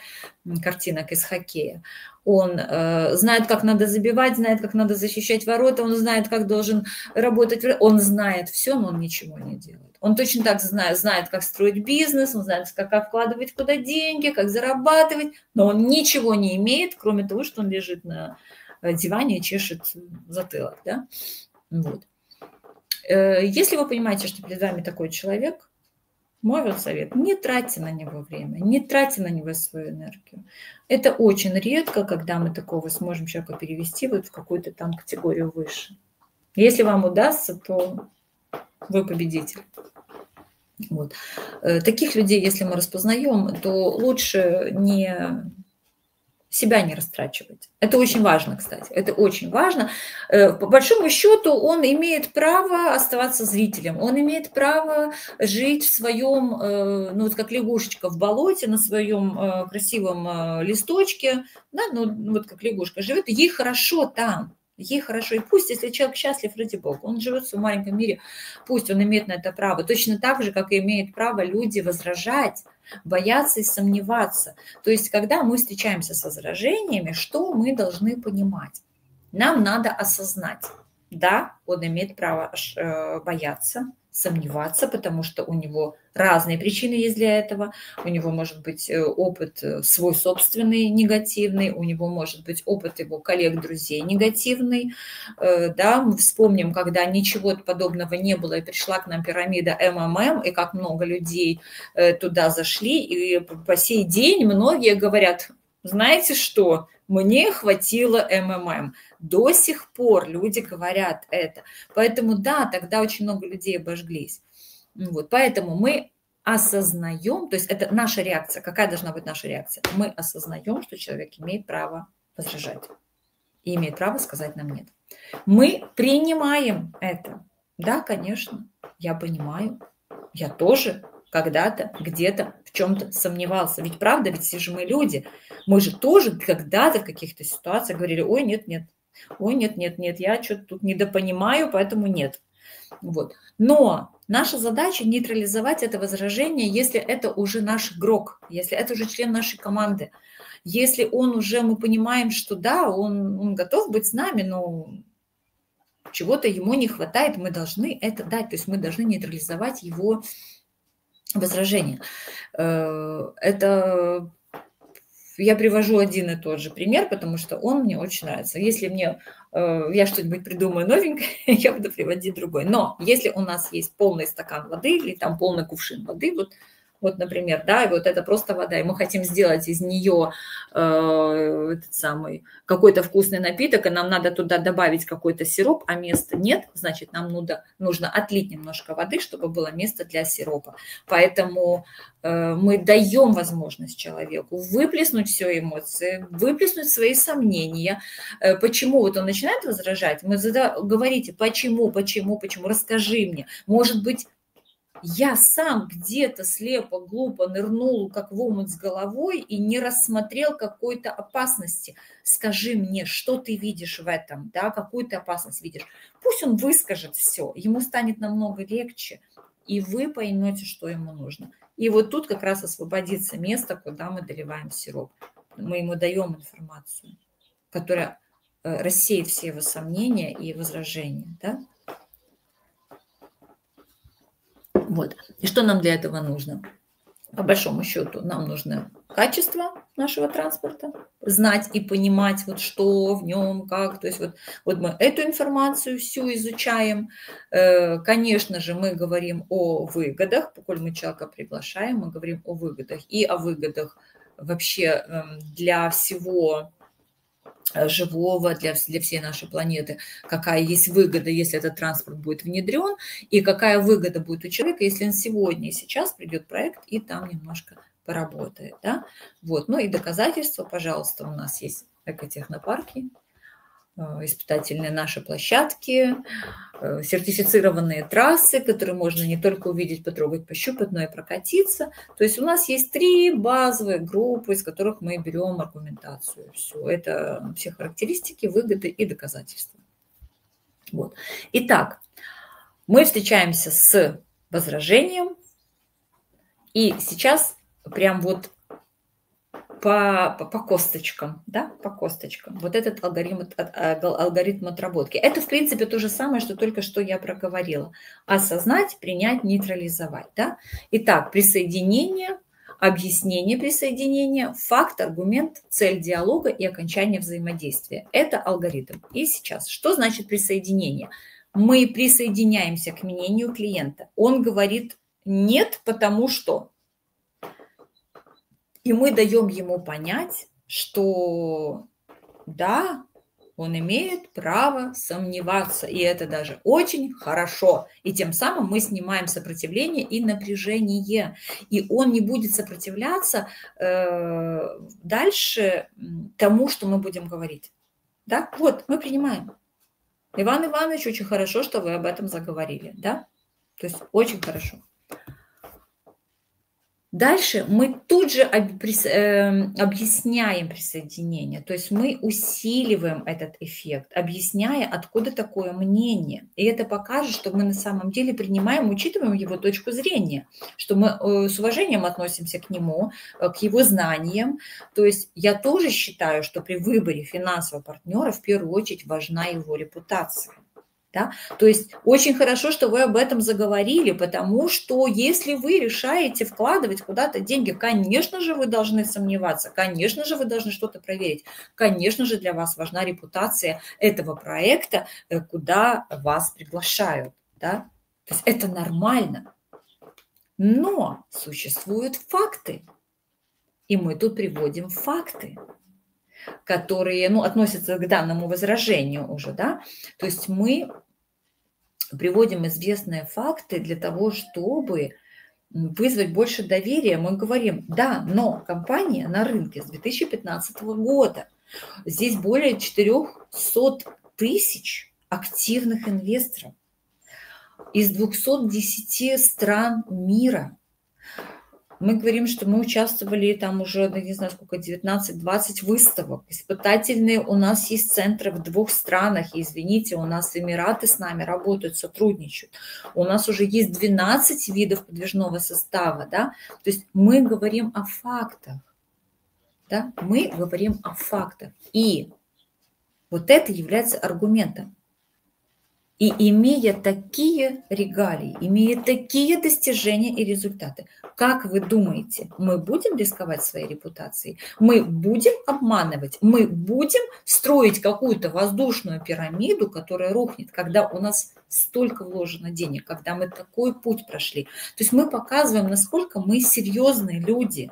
картинок из хоккея, он э, знает, как надо забивать, знает, как надо защищать ворота, он знает, как должен работать, он знает все, но он ничего не делает. Он точно так знает, знает, как строить бизнес, он знает, как, вкладывать куда деньги, как зарабатывать, но он ничего не имеет, кроме того, что он лежит на э, диване и чешет затылок, да, вот. Э, если вы понимаете, что перед вами такой человек, мой вот совет, не тратьте на него время, не тратьте на него свою энергию. Это очень редко, когда мы такого сможем человека перевести вот в какую-то там категорию выше. Если вам удастся, то вы победитель. Вот. Э, таких людей, если мы распознаем, то лучше не себя не растрачивать. Это очень важно, кстати. Это очень важно. Э, по большому счету он имеет право оставаться зрителем. Он имеет право жить в своем, э, ну вот как лягушечка в болоте, на своем э, красивом листочке, да, ну вот как лягушка живет, ей хорошо там. Ей хорошо. И пусть, если человек счастлив, ради бога, он живет в своем маленьком мире, пусть он имеет на это право. Точно так же, как и имеют право люди возражать, бояться и сомневаться. То есть, когда мы встречаемся с возражениями, что мы должны понимать? Нам надо осознать, да, он имеет право э, бояться, сомневаться, потому что у него разные причины есть для этого. У него может быть э, опыт э, свой собственный негативный, у него может быть опыт его коллег, друзей негативный. Э, да, мы вспомним, когда ничего подобного не было, и пришла к нам пирамида МММ, и как много людей туда зашли, и по сей день многие говорят, знаете что, мне хватило МММ. До сих пор люди говорят это. Поэтому да, тогда очень много людей обожглись. Вот, поэтому мы осознаем, то есть это наша реакция. Какая должна быть наша реакция? Мы осознаем, что человек имеет право возражать и имеет право сказать нам нет. Мы принимаем это. Да, конечно, я понимаю. Я тоже когда-то, где-то, в чем-то сомневался. Ведь правда, ведь все же мы люди. Мы же тоже когда-то в каких-то ситуациях говорили, ой, нет, нет, ой, нет, нет, нет, я что-то тут недопонимаю, поэтому нет. Вот. Но наша задача нейтрализовать это возражение, если это уже наш игрок, если это уже член нашей команды. Если он уже, мы понимаем, что да, он, он готов быть с нами, но чего-то ему не хватает, мы должны это дать, то есть мы должны нейтрализовать его возражение. Э, это я привожу один и тот же пример, потому что он мне очень нравится. Если мне э, я что-нибудь придумаю новенькое, <laughs> я буду приводить другой. Но если у нас есть полный стакан воды или там полный кувшин воды, вот вот, например, да, и вот это просто вода, и мы хотим сделать из нее э, этот самый какой-то вкусный напиток, и нам надо туда добавить какой-то сироп, а места нет, значит, нам нужно, нужно отлить немножко воды, чтобы было место для сиропа. Поэтому э, мы даем возможность человеку выплеснуть все эмоции, выплеснуть свои сомнения. Э, почему вот он начинает возражать? Мы зада... говорите, почему, почему, почему, расскажи мне. Может быть, я сам где-то слепо, глупо нырнул, как в омут с головой и не рассмотрел какой-то опасности. Скажи мне, что ты видишь в этом, да, какую ты опасность видишь. Пусть он выскажет все, ему станет намного легче, и вы поймете, что ему нужно. И вот тут как раз освободится место, куда мы доливаем сироп. Мы ему даем информацию, которая э, рассеет все его сомнения и возражения. Да? Вот. И что нам для этого нужно? По большому счету нам нужно качество нашего транспорта, знать и понимать, вот что в нем, как. То есть вот, вот мы эту информацию всю изучаем. Э, конечно же, мы говорим о выгодах, поколь мы человека приглашаем, мы говорим о выгодах и о выгодах вообще эм, для всего живого для, для всей нашей планеты, какая есть выгода, если этот транспорт будет внедрен, и какая выгода будет у человека, если он сегодня и сейчас придет проект и там немножко поработает. Да? Вот. Ну и доказательства, пожалуйста, у нас есть экотехнопарки, Э, испытательные наши площадки, э, сертифицированные трассы, которые можно не только увидеть, потрогать, пощупать, но и прокатиться. То есть у нас есть три базовые группы, из которых мы берем аргументацию. Все это все характеристики, выгоды и доказательства. Вот. Итак, мы встречаемся с возражением, и сейчас прям вот по, по, по косточкам, да, по косточкам. Вот этот алгоритм, алгоритм отработки. Это, в принципе, то же самое, что только что я проговорила. Осознать, принять, нейтрализовать, да. Итак, присоединение, объяснение присоединения, факт, аргумент, цель диалога и окончание взаимодействия. Это алгоритм. И сейчас, что значит присоединение? Мы присоединяемся к мнению клиента. Он говорит нет, потому что и мы даем ему понять, что да, Он имеет право сомневаться, и это даже очень хорошо. И тем самым мы снимаем сопротивление и напряжение. И он не будет сопротивляться э, дальше тому, что мы будем говорить. Да, вот, мы принимаем. Иван Иванович, очень хорошо, что вы об этом заговорили, да? То есть очень хорошо. Дальше мы тут же эм, объясняем присоединение, то есть мы усиливаем этот эффект, объясняя, откуда такое мнение. И это покажет, что мы на самом деле принимаем, учитываем его точку зрения, что мы э, с уважением относимся к нему, э, к его знаниям. То есть я тоже считаю, что при выборе финансового партнера в первую очередь важна его репутация. Да? То есть очень хорошо, что вы об этом заговорили, потому что если вы решаете вкладывать куда-то деньги, конечно же, вы должны сомневаться, конечно же, вы должны что-то проверить, конечно же, для вас важна репутация этого проекта, э, куда вас приглашают. Да? То есть это нормально. Но существуют факты, и мы тут приводим факты которые ну, относятся к данному возражению уже, да, то есть мы приводим известные факты для того, чтобы вызвать больше доверия. Мы говорим, да, но компания на рынке с 2015 года. Здесь более 400 тысяч активных инвесторов из 210 стран мира. Мы говорим, что мы участвовали там уже, не знаю сколько, 19-20 выставок. Испытательные у нас есть центры в двух странах. Извините, у нас Эмираты с нами работают, сотрудничают. У нас уже есть 12 видов подвижного состава. Да? То есть мы говорим о фактах. Да? Мы говорим о фактах. И вот это является аргументом. И имея такие регалии, имея такие достижения и результаты, как вы думаете, мы будем рисковать своей репутацией? Мы будем обманывать? Мы будем строить какую-то воздушную пирамиду, которая рухнет, когда у нас столько вложено денег, когда мы такой путь прошли? То есть мы показываем, насколько мы серьезные люди,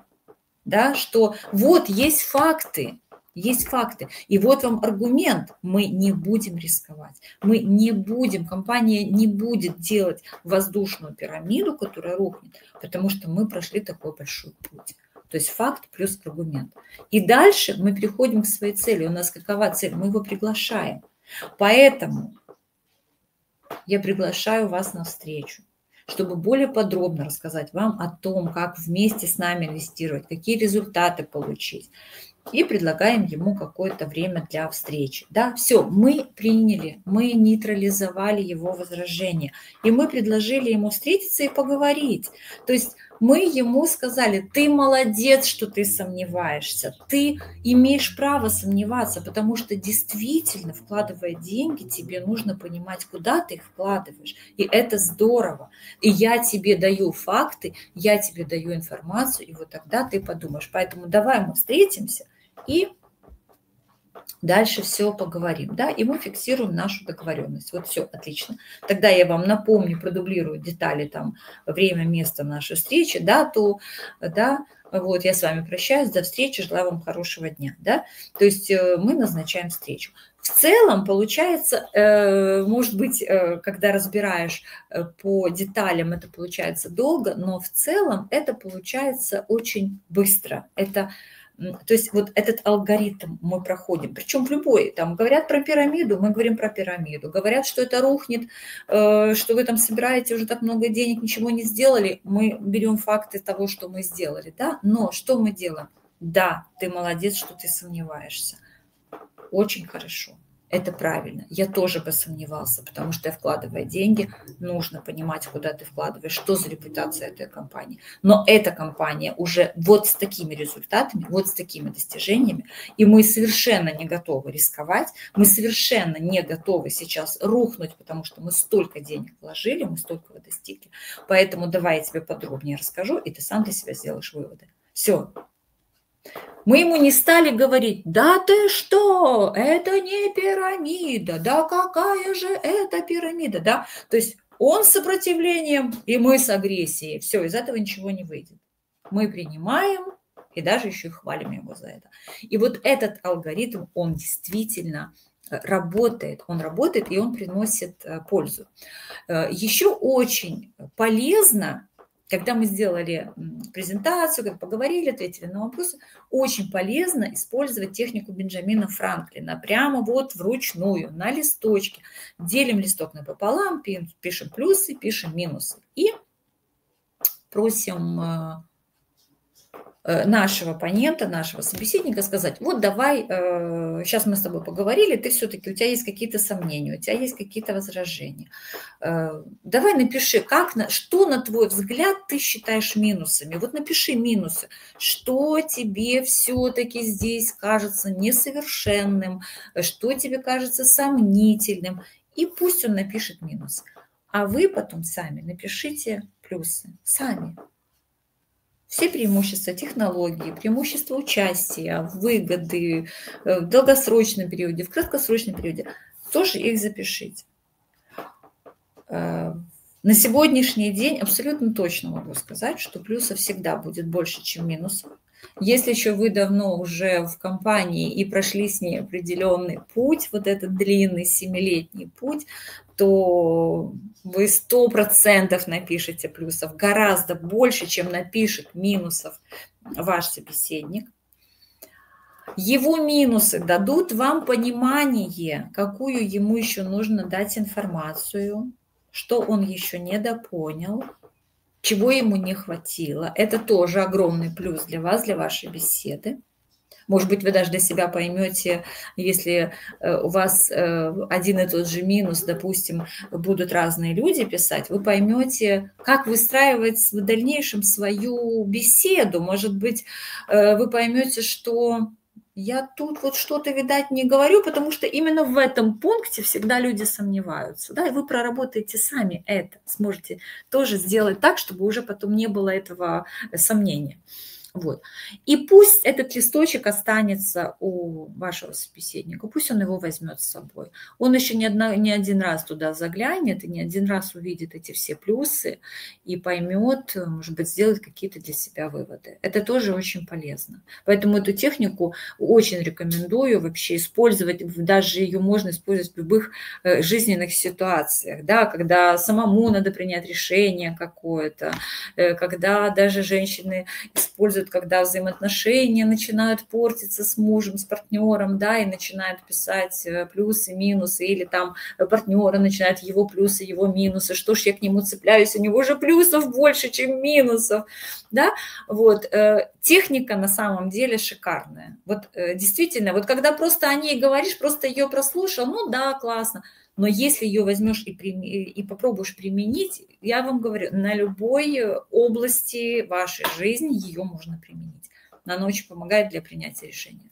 да, что вот есть факты, есть факты. И вот вам аргумент. Мы не будем рисковать. Мы не будем, компания не будет делать воздушную пирамиду, которая рухнет, потому что мы прошли такой большой путь. То есть факт плюс аргумент. И дальше мы приходим к своей цели. У нас какова цель? Мы его приглашаем. Поэтому я приглашаю вас на встречу чтобы более подробно рассказать вам о том, как вместе с нами инвестировать, какие результаты получить, и предлагаем ему какое-то время для встречи. Да, все, мы приняли, мы нейтрализовали его возражение, и мы предложили ему встретиться и поговорить. То есть мы ему сказали, ты молодец, что ты сомневаешься, ты имеешь право сомневаться, потому что действительно, вкладывая деньги, тебе нужно понимать, куда ты их вкладываешь, и это здорово. И я тебе даю факты, я тебе даю информацию, и вот тогда ты подумаешь. Поэтому давай мы встретимся, и дальше все поговорим, да, и мы фиксируем нашу договоренность. Вот все, отлично. Тогда я вам напомню, продублирую детали, там, время, место нашей встречи, дату, да, вот, я с вами прощаюсь, до встречи, желаю вам хорошего дня, да, то есть э, мы назначаем встречу. В целом, получается, э, может быть, э, когда разбираешь по деталям, это получается долго, но в целом это получается очень быстро. Это то есть вот этот алгоритм мы проходим, причем в любой, там говорят про пирамиду, мы говорим про пирамиду, говорят, что это рухнет, э, что вы там собираете уже так много денег, ничего не сделали, мы берем факты того, что мы сделали, да, но что мы делаем? Да, ты молодец, что ты сомневаешься. Очень хорошо это правильно. Я тоже бы сомневался, потому что я вкладывая деньги, нужно понимать, куда ты вкладываешь, что за репутация этой компании. Но эта компания уже вот с такими результатами, вот с такими достижениями, и мы совершенно не готовы рисковать, мы совершенно не готовы сейчас рухнуть, потому что мы столько денег вложили, мы столько достигли. Поэтому давай я тебе подробнее расскажу, и ты сам для себя сделаешь выводы. Все, мы ему не стали говорить, да ты что, это не пирамида, да какая же это пирамида, да? То есть он с сопротивлением, и мы с агрессией. Все, из этого ничего не выйдет. Мы принимаем и даже еще и хвалим его за это. И вот этот алгоритм, он действительно работает, он работает и он приносит пользу. Еще очень полезно когда мы сделали презентацию, как поговорили, ответили на вопросы, очень полезно использовать технику Бенджамина Франклина прямо вот вручную, на листочке. Делим листок напополам, пишем плюсы, пишем минусы. И просим э, нашего оппонента, нашего собеседника сказать, вот давай, сейчас э, мы с тобой поговорили, ты все-таки, у тебя есть какие-то сомнения, у тебя есть какие-то возражения. Э, давай напиши, как, что на твой взгляд ты считаешь минусами. Вот напиши минусы, что тебе все-таки здесь кажется несовершенным, что тебе кажется сомнительным. И пусть он напишет минус. А вы потом сами напишите плюсы, сами все преимущества технологии, преимущества участия, выгоды э, в долгосрочном периоде, в краткосрочном периоде, тоже их запишите. Э, на сегодняшний день абсолютно точно могу сказать, что плюсов всегда будет больше, чем минусов. Если еще вы давно уже в компании и прошли с ней определенный путь, вот этот длинный семилетний путь, то вы сто процентов напишете плюсов, гораздо больше, чем напишет минусов ваш собеседник. Его минусы дадут вам понимание, какую ему еще нужно дать информацию, что он еще недопонял, чего ему не хватило. Это тоже огромный плюс для вас, для вашей беседы. Может быть, вы даже для себя поймете, если э, у вас э, один и тот же минус, допустим, будут разные люди писать, вы поймете, как выстраивать в дальнейшем свою беседу. Может быть, э, вы поймете, что я тут вот что-то, видать, не говорю, потому что именно в этом пункте всегда люди сомневаются. Да, и вы проработаете сами это, сможете тоже сделать так, чтобы уже потом не было этого сомнения. Вот. И пусть этот листочек останется у вашего собеседника, пусть он его возьмет с собой. Он еще не, одна, не один раз туда заглянет и не один раз увидит эти все плюсы и поймет, может быть, сделает какие-то для себя выводы. Это тоже очень полезно. Поэтому эту технику очень рекомендую вообще использовать, даже ее можно использовать в любых э, жизненных ситуациях, да, когда самому надо принять решение какое-то, э, когда даже женщины используют используют, когда взаимоотношения начинают портиться с мужем, с партнером, да, и начинают писать э, плюсы, минусы, или там партнеры начинают его плюсы, его минусы, что ж я к нему цепляюсь, у него же плюсов больше, чем минусов, да, вот, э, техника на самом деле шикарная, вот э, действительно, вот когда просто о ней говоришь, просто ее прослушал, ну да, классно, но если ее возьмешь и, и попробуешь применить, я вам говорю, на любой области вашей жизни ее можно применить. Она очень помогает для принятия решения.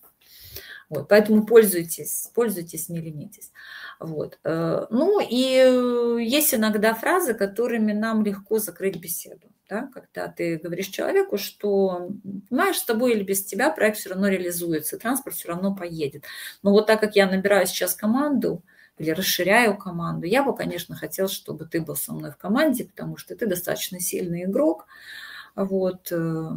Вот, поэтому пользуйтесь, пользуйтесь, не ленитесь. Вот. Э, ну и есть иногда фразы, которыми нам легко закрыть беседу. Да? Когда ты говоришь человеку, что, понимаешь, с тобой или без тебя проект все равно реализуется, транспорт все равно поедет. Но вот так как я набираю сейчас команду, или расширяю команду. Я бы, конечно, хотел, чтобы ты был со мной в команде, потому что ты достаточно сильный игрок. Вот. Э,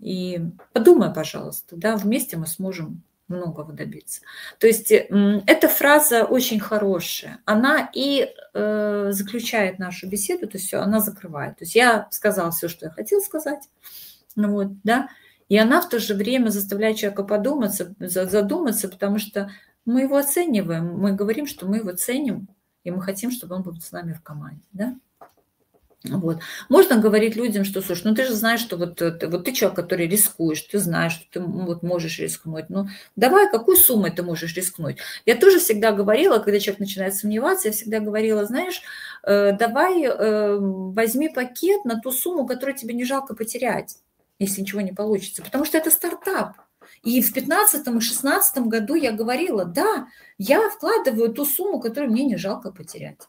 и подумай, пожалуйста, да, вместе мы сможем многого добиться. То есть эта фраза очень хорошая. Она и э, заключает нашу беседу, то есть все, она закрывает. То есть я сказала все, что я хотела сказать. Ну вот, да, и она в то же время заставляет человека подуматься, задуматься, потому что мы его оцениваем, мы говорим, что мы его ценим, и мы хотим, чтобы он был с нами в команде. Да? Вот. Можно говорить людям, что, слушай, ну ты же знаешь, что вот, вот ты человек, который рискуешь, ты знаешь, что ты вот можешь рискнуть. Ну давай, какую сумму ты можешь рискнуть? Я тоже всегда говорила, когда человек начинает сомневаться, я всегда говорила, знаешь, э, давай э, возьми пакет на ту сумму, которую тебе не жалко потерять, если ничего не получится. Потому что это стартап. И в 2015 и 2016 году я говорила, да, я вкладываю ту сумму, которую мне не жалко потерять.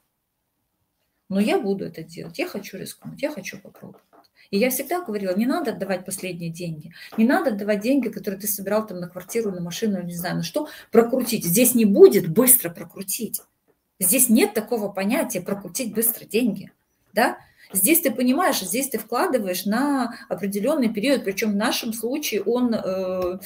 Но я буду это делать, я хочу рискнуть, я хочу попробовать. И я всегда говорила, не надо отдавать последние деньги, не надо отдавать деньги, которые ты собирал там на квартиру, на машину, не знаю, на что, прокрутить. Здесь не будет быстро прокрутить. Здесь нет такого понятия прокрутить быстро деньги. Да? Здесь ты понимаешь, здесь ты вкладываешь на определенный период, причем в нашем случае он э,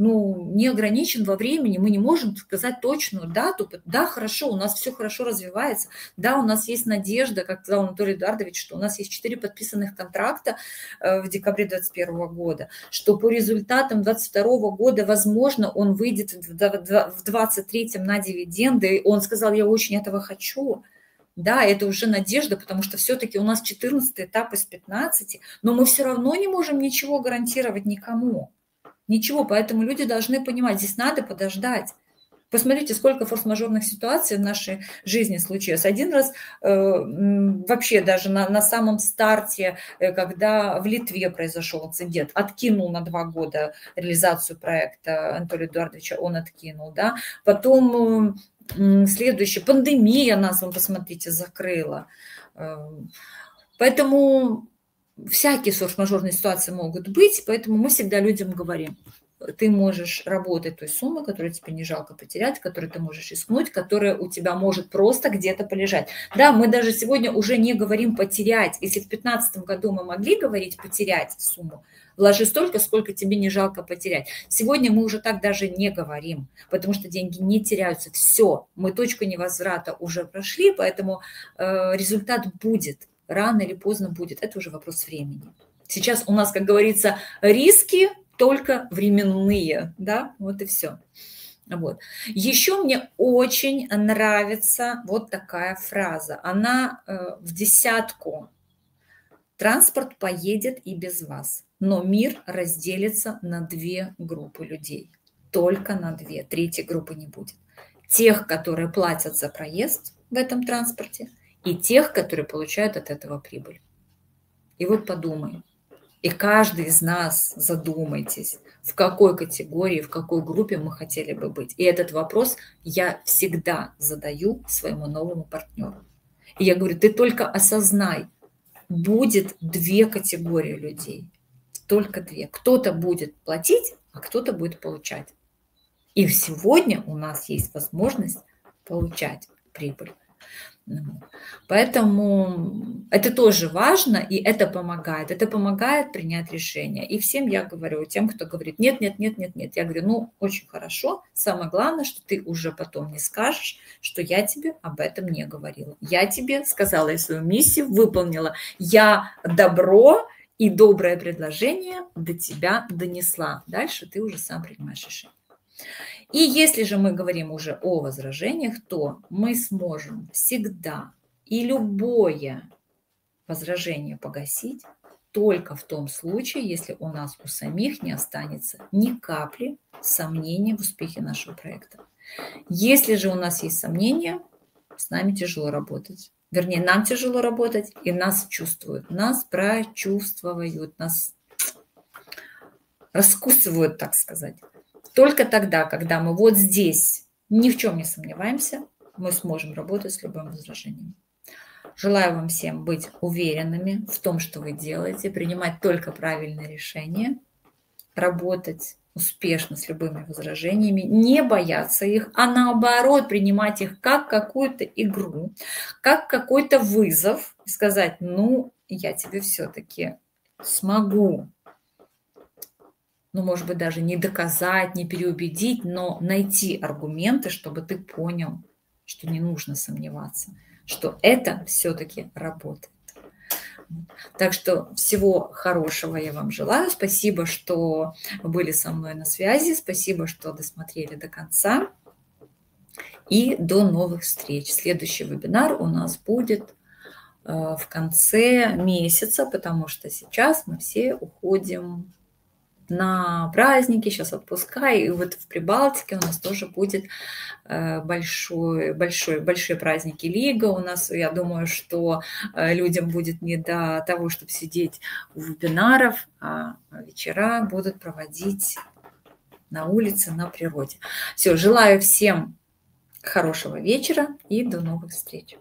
ну, не ограничен во времени, мы не можем сказать точную дату. Да, хорошо, у нас все хорошо развивается, да, у нас есть надежда, как сказал Анатолий Эдуардович, что у нас есть четыре подписанных контракта э, в декабре 2021 года, что по результатам 2022 года, возможно, он выйдет в 2023 на дивиденды, он сказал, я очень этого хочу, да, это уже надежда, потому что все-таки у нас 14 этап из 15, но мы все равно не можем ничего гарантировать никому. Ничего, поэтому люди должны понимать, здесь надо подождать. Посмотрите, сколько форс-мажорных ситуаций в нашей жизни случилось. Один раз э, вообще даже на, на самом старте, э, когда в Литве произошел инцидент, откинул на два года реализацию проекта Анатолия Эдуардовича, он откинул, да. Потом Следующее, пандемия нас, вы посмотрите, закрыла. Эм, поэтому всякие форс-мажорные ситуации могут быть, поэтому мы всегда людям говорим, ты можешь работать той суммой, которую тебе не жалко потерять, которую ты можешь рискнуть, которая у тебя может просто где-то полежать. Да, мы даже сегодня уже не говорим потерять. Если в 2015 году мы могли говорить потерять сумму, вложи столько, сколько тебе не жалко потерять. Сегодня мы уже так даже не говорим, потому что деньги не теряются. Все, мы точку невозврата уже прошли, поэтому э, результат будет, рано или поздно будет. Это уже вопрос времени. Сейчас у нас, как говорится, риски только временные, да, вот и все. Вот. Еще мне очень нравится вот такая фраза. Она э, в десятку. Транспорт поедет и без вас но мир разделится на две группы людей. Только на две. Третьей группы не будет. Тех, которые платят за проезд в этом транспорте, и тех, которые получают от этого прибыль. И вот подумай, и каждый из нас задумайтесь, в какой категории, в какой группе мы хотели бы быть. И этот вопрос я всегда задаю своему новому партнеру. И я говорю, ты только осознай, будет две категории людей – только две. Кто-то будет платить, а кто-то будет получать. И сегодня у нас есть возможность получать прибыль. Поэтому это тоже важно, и это помогает. Это помогает принять решение. И всем я говорю, тем, кто говорит, нет, нет, нет, нет, нет, я говорю, ну, очень хорошо. Самое главное, что ты уже потом не скажешь, что я тебе об этом не говорила. Я тебе сказала, я свою миссию выполнила. Я добро и доброе предложение до тебя донесла. Дальше ты уже сам принимаешь решение. И если же мы говорим уже о возражениях, то мы сможем всегда и любое возражение погасить только в том случае, если у нас у самих не останется ни капли сомнений в успехе нашего проекта. Если же у нас есть сомнения, с нами тяжело работать. Вернее, нам тяжело работать, и нас чувствуют, нас прочувствуют, нас раскусывают, так сказать. Только тогда, когда мы вот здесь ни в чем не сомневаемся, мы сможем работать с любым возражением. Желаю вам всем быть уверенными в том, что вы делаете, принимать только правильные решения, работать успешно с любыми возражениями, не бояться их, а наоборот принимать их как какую-то игру, как какой-то вызов, сказать, ну, я тебе все-таки смогу, ну, может быть, даже не доказать, не переубедить, но найти аргументы, чтобы ты понял, что не нужно сомневаться, что это все-таки работает. Так что всего хорошего я вам желаю. Спасибо, что были со мной на связи. Спасибо, что досмотрели до конца. И до новых встреч. Следующий вебинар у нас будет э, в конце месяца, потому что сейчас мы все уходим на праздники, сейчас отпуска, и вот в Прибалтике у нас тоже будет э, большой, большой, большие праздники Лига. У нас, я думаю, что э, людям будет не до того, чтобы сидеть у вебинаров, а вечера будут проводить на улице, на природе. Все, желаю всем хорошего вечера и до новых встреч.